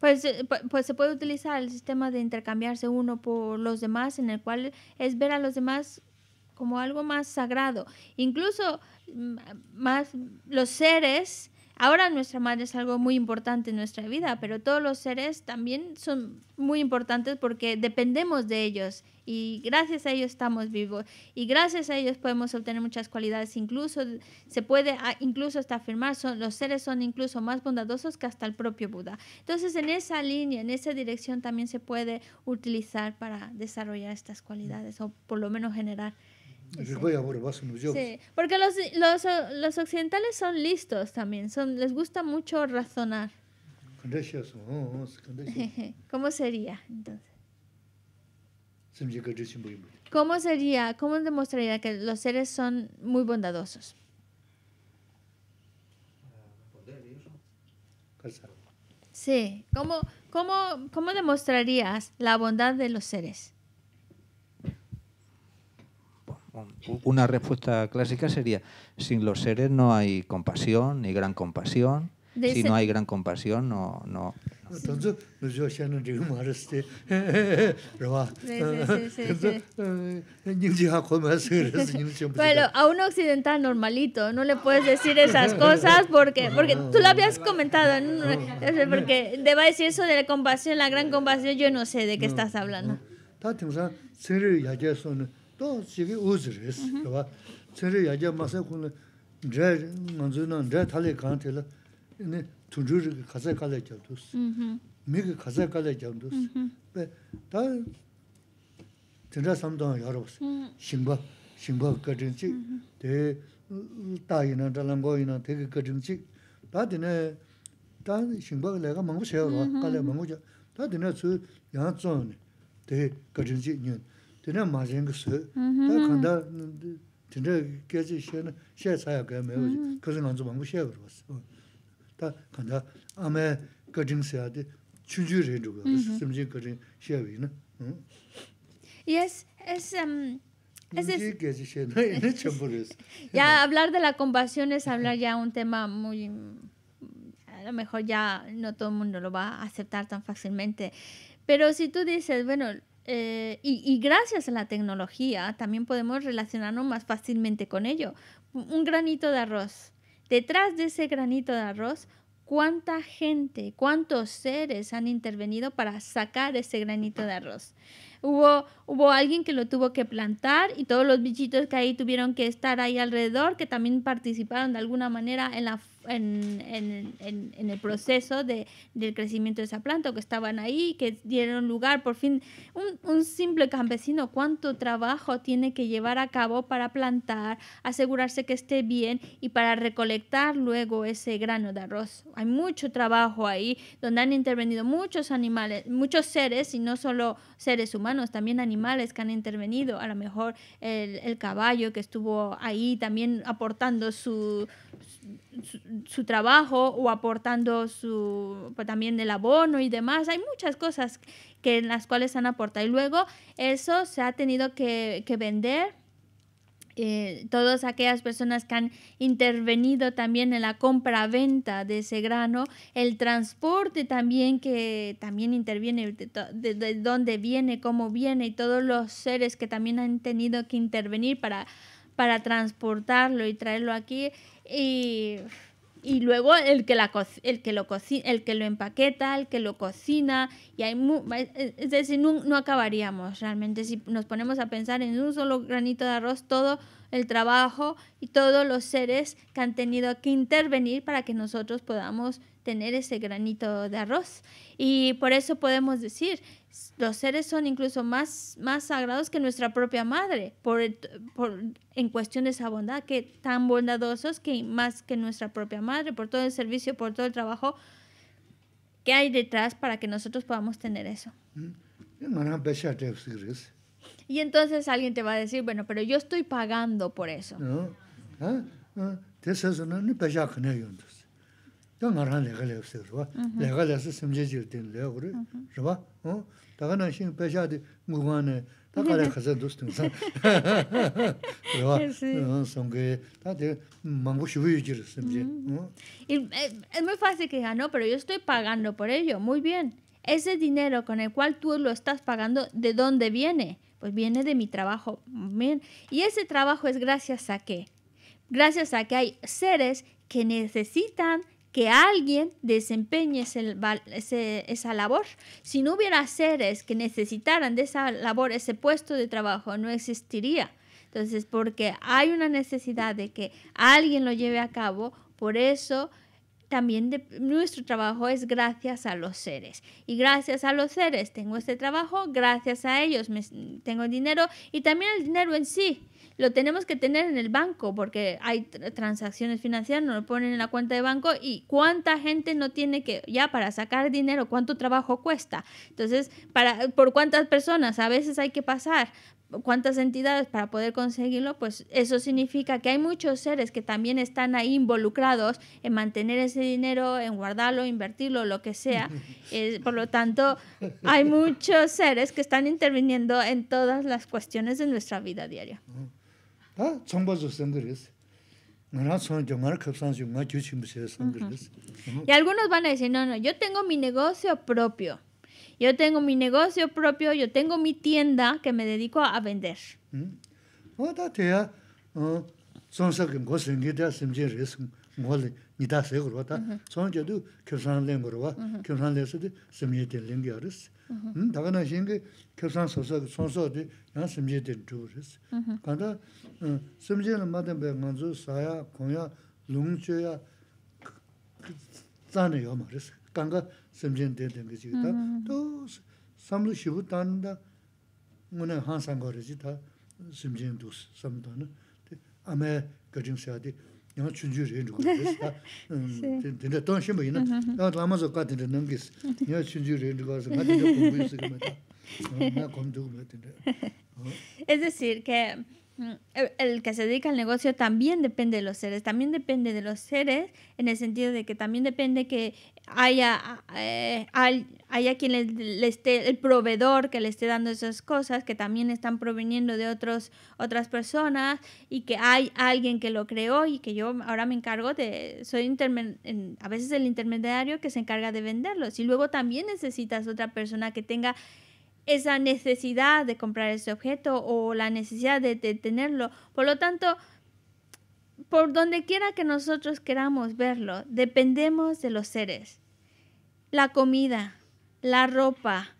Pues, pues se puede utilizar el sistema de intercambiarse uno por los demás, en el cual es ver a los demás como algo más sagrado. Incluso más los seres ahora nuestra madre es algo muy importante en nuestra vida, pero todos los seres también son muy importantes porque dependemos de ellos y gracias a ellos estamos vivos y gracias a ellos podemos obtener muchas cualidades. Incluso se puede ah, incluso hasta afirmar son los seres son incluso más bondadosos que hasta el propio Buda. Entonces en esa línea, en esa dirección también se puede utilizar para desarrollar estas cualidades o por lo menos generar Sí, porque los, los, los, occidentales son listos también, son, les gusta mucho razonar. ¿Cómo sería entonces? ¿Cómo sería, cómo demostraría que los seres son muy bondadosos? Sí, ¿cómo, cómo, cómo demostrarías la bondad de los seres? Una respuesta clásica sería, sin los seres no hay compasión, ni gran compasión. si no hay gran compasión, no... no Pero a un occidental normalito no le puedes decir esas cosas porque, porque tú lo habías comentado, porque te va a decir eso de la compasión, la gran compasión, yo no sé de qué estás hablando. 또 지게 우즈레스 그봐 저리 야자 마사 군에 제 먼저는 제 탈에 간텔라 네 투주르 가자 갈래 잡도스 미게 가자 갈래 잡도스 베다 진짜 삼도 여러분 신바 신바 거든지 대 따이나 달랑고이나 되게 거든지 다드네 다 신바 내가 먹고 세요 갈래 먹고 다드네 저 양존 대 거든지 년 tene ma su, ta kanda gezi xe xe tsaya me waji, kazi nga zu mangu xe. Ta kanda ame gajing siya di chunju rindu wa, simji gajing xe wi na. Yes, es... Um, es, es, ya hablar de la compasión es hablar ya un tema muy a lo mejor ya no todo el mundo lo va a aceptar tan fácilmente. Pero si tú dices bueno eh, y, gracias a la tecnología también podemos relacionarnos más fácilmente con ello. Un granito de arroz. Detrás de ese granito de arroz, ¿cuánta gente, cuántos seres han intervenido para sacar ese granito de arroz? Hubo, hubo alguien que lo tuvo que plantar y todos los bichitos que ahí tuvieron que estar ahí alrededor, que también participaron de alguna manera en la en, en, en, el proceso de, del crecimiento de esa planta, que estaban ahí, que dieron lugar, por fin, un, un, simple campesino, cuánto trabajo tiene que llevar a cabo para plantar, asegurarse que esté bien y para recolectar luego ese grano de arroz. Hay mucho trabajo ahí, donde han intervenido muchos animales, muchos seres, y no solo seres humanos, también animales que han intervenido, a lo mejor el, el caballo que estuvo ahí también aportando su su, trabajo o aportando su, pues, también el abono y demás. Hay muchas cosas que en las cuales han aportado. Y luego eso se ha tenido que, vender. Eh, todas aquellas personas que han intervenido también en la compra-venta de ese grano, el transporte también que también interviene, de, de, dónde viene, cómo viene y todos los seres que también han tenido que intervenir para, para transportarlo y traerlo aquí y, y luego el que, la, el, que lo el que lo empaqueta, el que lo cocina, y hay es decir, no, no, acabaríamos realmente. Si nos ponemos a pensar en un solo granito de arroz todo el trabajo y todos los seres que han tenido que intervenir para que nosotros podamos tener ese granito de arroz. Y por eso podemos decir, los seres son incluso más, más sagrados que nuestra propia madre, por, por, en cuestión de esa bondad, que tan bondadosos que más que nuestra propia madre, por todo el servicio, por todo el trabajo que hay detrás para que nosotros podamos tener eso. Y entonces alguien te va a decir, bueno, pero yo estoy pagando por eso. No, ah, ah, Es muy fácil que diga, no, pero yo estoy pagando por ello, muy bien. Ese dinero con el cual tú lo estás pagando, ¿de dónde viene? Pues viene de mi trabajo. Bien. Y ese trabajo es gracias a qué? Gracias a que hay seres que necesitan que alguien desempeñe esa labor. Si no hubiera seres que necesitaran de esa labor, ese puesto de trabajo no existiría. Entonces, porque hay una necesidad de que alguien lo lleve a cabo, por eso también nuestro trabajo es gracias a los seres. Y gracias a los seres tengo este trabajo, gracias a ellos tengo dinero y también el dinero en sí lo tenemos que tener en el banco porque hay transacciones financieras, nos lo ponen en la cuenta de banco y cuánta gente no tiene que, ya para sacar dinero, cuánto trabajo cuesta. Entonces, para, por cuántas personas a veces hay que pasar, cuántas entidades para poder conseguirlo, pues eso significa que hay muchos seres que también están ahí involucrados en mantener ese dinero, en guardarlo, invertirlo, lo que sea. Eh, por lo tanto, hay muchos seres que están interviniendo en todas las cuestiones de nuestra vida diaria. 다 정보조 생들이스 나나 손 정말 급산주 마 주침 Y algunos van a decir, no, no, yo tengo mi negocio propio. Yo tengo mi negocio propio, yo tengo mi tienda que me dedico a vender. 어, 다 돼야 어, 손석은 고생 기다 심지르스 몰리 니다 세고로 왔다. 손저도 교산 랭고로 와. 교산 레스도 심예 될 랭겨스. 음, 다가나 신게 교산 소서 손서도 양 심예 된 주르스. 간다 심지는 마든 배 먼저 사야 공야 룽죄야 짠해요 말이스. 간가 심진 되는 거지. 또 삼루 쉬고 단다. 뭐는 항상 거르지 다 심진도 삼도는 아메 거진 세야디 yāng chūnchū rē rū kā rēs, tēnā tōng shīmba yīnā, tā lāma sō kā tēnā nāng kēs, yāng chūnchū rē rū kā rēs, ngā tēnā kōmbū yī sī kā mā tā, ngā kōm tū kā mā tēnā. Ezi sīr kē, Mm, el que se dedica al negocio también depende de los seres, también depende de los seres en el sentido de que también depende que haya, eh, haya quien le, esté, el proveedor que le esté dando esas cosas, que también están proviniendo de otros, otras personas y que hay alguien que lo creó y que yo ahora me encargo de, soy en, a veces el intermediario que se encarga de venderlos y luego también necesitas otra persona que tenga esa necesidad de comprar ese objeto o la necesidad de, tenerlo. Por lo tanto, por donde quiera que nosotros queramos verlo, dependemos de los seres. La comida, la ropa,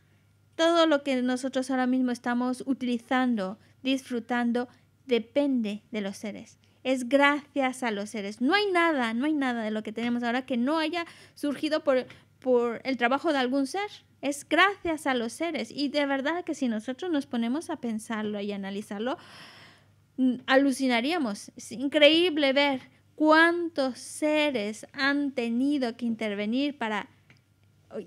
todo lo que nosotros ahora mismo estamos utilizando, disfrutando, depende de los seres. Es gracias a los seres. No hay nada, no hay nada de lo que tenemos ahora que no haya surgido por, por el trabajo de algún ser es gracias a los seres. Y de verdad que si nosotros nos ponemos a pensarlo y analizarlo, mm, alucinaríamos. Es increíble ver cuántos seres han tenido que intervenir para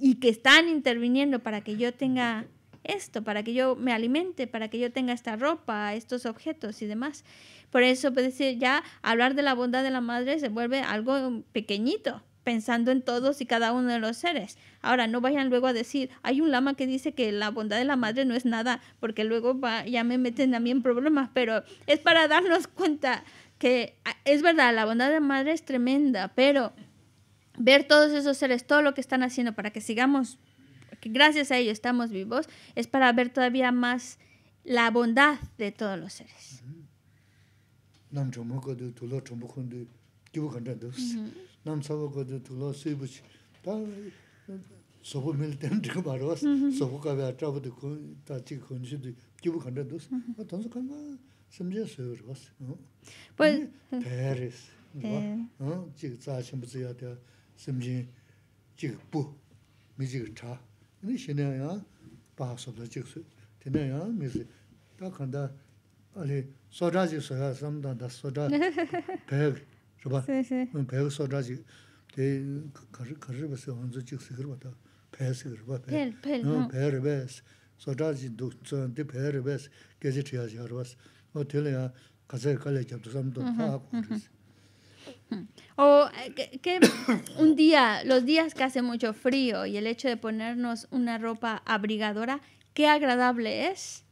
y que están interviniendo para que yo tenga esto, para que yo me alimente, para que yo tenga esta ropa, estos objetos y demás. Por eso, decir, ya hablar de la bondad de la madre se vuelve algo pequeñito, pensando en todos y cada uno de los seres. Ahora, no vayan luego a decir, hay un lama que dice que la bondad de la madre no es nada, porque luego ya me meten a mí en problemas, pero es para darnos cuenta que ah, es verdad, la bondad de la madre es tremenda, pero ver todos esos seres, todo lo que están haciendo para que sigamos, que gracias a ellos estamos vivos, es para ver todavía más la bondad de todos los seres. nam sawa kodo tuklo suibuchi ta sopo mil ten tiga marwas sopo kawe atrabu di ta tiga kunshi di kibu kanda dos a tanzu kanda samjia suyo rwas hmm. Paris jiga eh. hmm, tsa shimbu tsiya tiya samjia jiga bu mi jiga cha ini shinaya ya paha sobla jiga suyo tina ya mi zi ta kanda ali soda jiga soya samdan da soda payag peg, rūpa, pēgā sōrā jī, tē kārī bā sī hōnzu jīg sī kīr bā tā, pē sī kīr bā, pē, pē rī bā sī, sōrā jī dū tsōn, tē pē rī bā sī, kē jī chīyā jī hā rūpa sī, o tē lī yā, kāsā yā kālī jab tu sām tō, tā kō rī sī. O que un día, los días que hace mucho frío y el hecho de ponernos una ropa abrigadora, qué agradable es.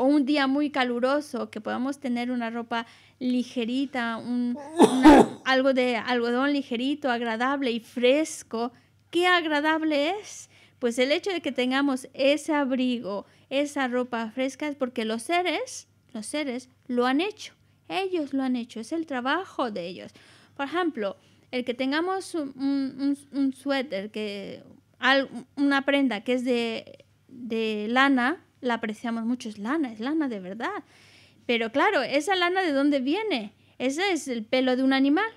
O un día muy caluroso, que podamos tener una ropa ligerita, un, algo de algodón ligerito, agradable y fresco. ¿Qué agradable es? Pues el hecho de que tengamos ese abrigo, esa ropa fresca es porque los seres, los seres lo han hecho. Ellos lo han hecho, es el trabajo de ellos. Por ejemplo, el que tengamos un, un- un suéter, que, al- una prenda que es de, de lana, la apreciamos mucho, es lana, es lana de verdad. Pero claro, esa lana de dónde viene? Ese es el pelo de un animal.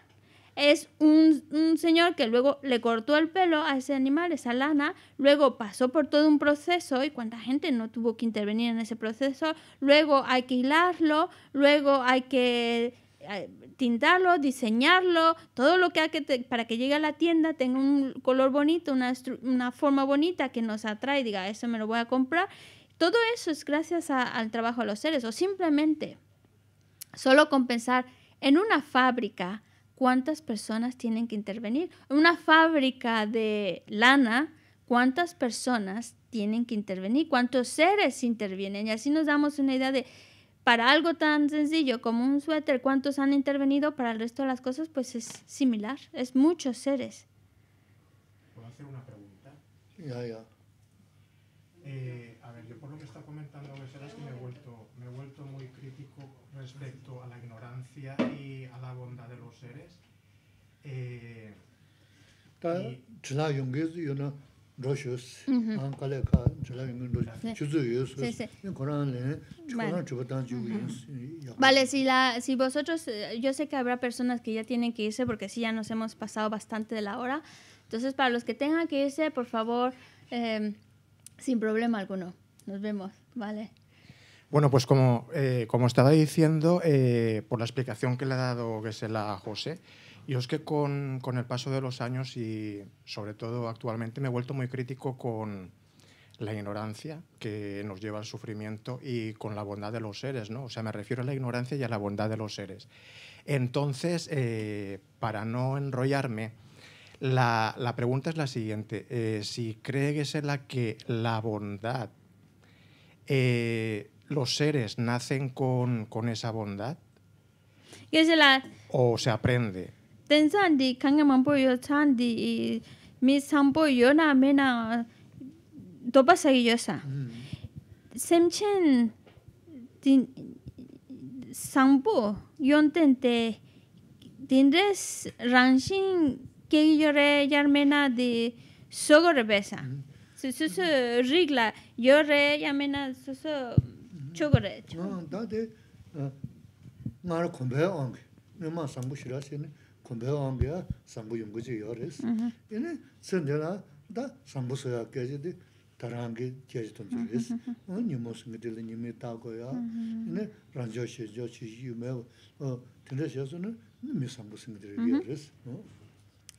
Es un, señor que luego le cortó el pelo a ese animal, esa lana, luego pasó por todo un proceso y cuánta gente no tuvo que intervenir en ese proceso, luego hay que hilarlo, luego hay que eh, tintarlo, diseñarlo, todo lo que hay que te- para que llegue a la tienda tenga un color bonito, una, una forma bonita que nos atrae diga, eso me lo voy a comprar. Todo eso es gracias a- al trabajo de los seres o simplemente solo con pensar en una fábrica, cuántas personas tienen que intervenir. En una fábrica de lana, cuántas personas tienen que intervenir, cuántos seres intervienen. Y así nos damos una idea de, para algo tan sencillo como un suéter, cuántos han intervenido, para el resto de las cosas, pues es similar, es muchos seres. ¿Puedo hacer una pregunta? Ya, ya. Eh, a ver, yo por lo que me he, vuelto, me he vuelto muy crítico respecto a la ignorancia y a la bondad de los seres. Eh, roshus an le vale. si la si vosotros eh, yo sé que habrá personas que ya tienen que irse porque sí ya nos hemos pasado bastante de la hora. Entonces para los que tengan que irse por favor eh, sin problema alguno. Nos vemos. ¿Vale? Bueno, pues como, eh, como estaba diciendo, eh, por la explicación que le ha dado Gesela a José, yo es que con, con el paso de los años y sobre todo actualmente me he vuelto muy crítico con la ignorancia que nos lleva al sufrimiento y con la bondad de los seres, ¿no? O sea, me refiero a la ignorancia y a la bondad de los seres. Entonces, eh, para no enrollarme, la, la pregunta es la siguiente. si cree Gesela que la bondad eh, los seres nacen con, con esa bondad o se aprende. mi sampo yo na. Semchen sampo ranshin yarmena di sogo re besa. Su su su rigla yo re yarmena su su chogo re. 어 다데 나를 콤베 엉게 내가 상부 싫어하시네 콤베 엉게 상부 연구지 요레스 얘네 선들아 다 상부 소야 깨지데 다랑게 깨지던 줄이스 어 니모스게 들 니미 따고야 얘네 란저시 저치 유메 어 근데셔서는 미 상부 승들이 요레스 어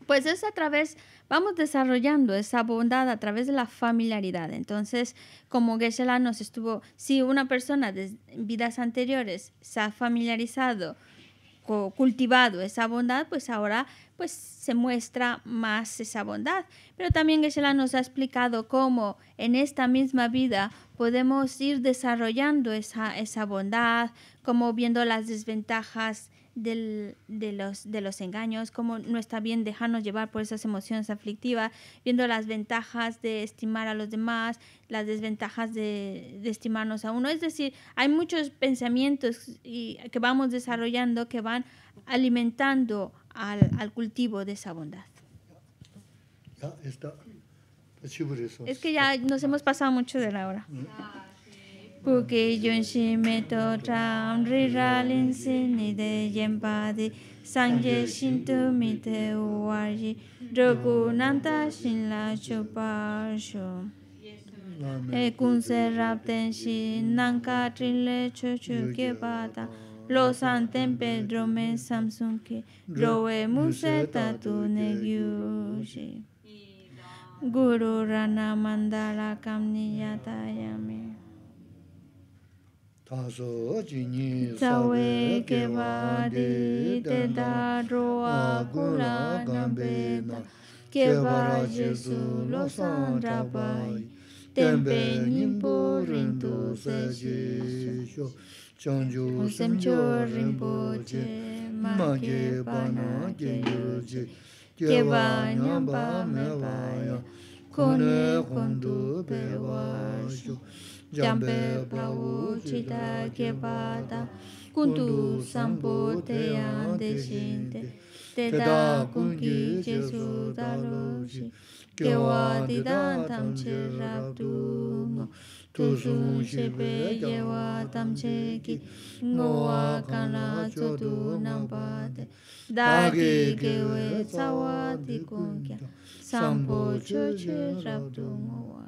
Pues es a través, vamos desarrollando esa bondad a través de la familiaridad. Entonces, como Geshe-la nos estuvo, si una persona de vidas anteriores se ha familiarizado, co- cultivado esa bondad, pues ahora pues se muestra más esa bondad. Pero también Geshe-la nos ha explicado cómo en esta misma vida podemos ir desarrollando esa, esa bondad, como viendo las desventajas del, de, los, de los engaños, cómo no está bien dejarnos llevar por esas emociones aflictivas, viendo las ventajas de estimar a los demás, las desventajas de, de estimarnos a uno. Es decir, hay muchos pensamientos y, que vamos desarrollando que van alimentando al, al cultivo de esa bondad. Es que ya nos hemos pasado mucho de la hora. Porque yo en me to tram rira linsin ni de yempa de sangye shinto mi te uwarji drogu nanta shin la chupa sho. E kun se rap ten shi nanka trin le chu chu ke bata lo san ten pedro me samsung ke roe mu se tatu ne gyu shi. Guru Rana Mandala Kamni Yatayami. 다소 지니 Sawe Kevadi Teda Roa Kula Gambena Kevara Jesu Lo Sandra Bai Tempe Nimpo Rindu Sejisho 장주 Semcho Rinpoche Make Bana Geyoje Keva Nyamba Mevaya Kone Kondu Bewasho jambe pau chita kepada kuntu sampo te ande shinte te da kungi jesu daroshi kewa didan tam che rabdu no tu sun shebe yewa tam che ki. ngowa kana chodu nambate dagi kewe tsawa di kungya sampo choche rabdu ngowa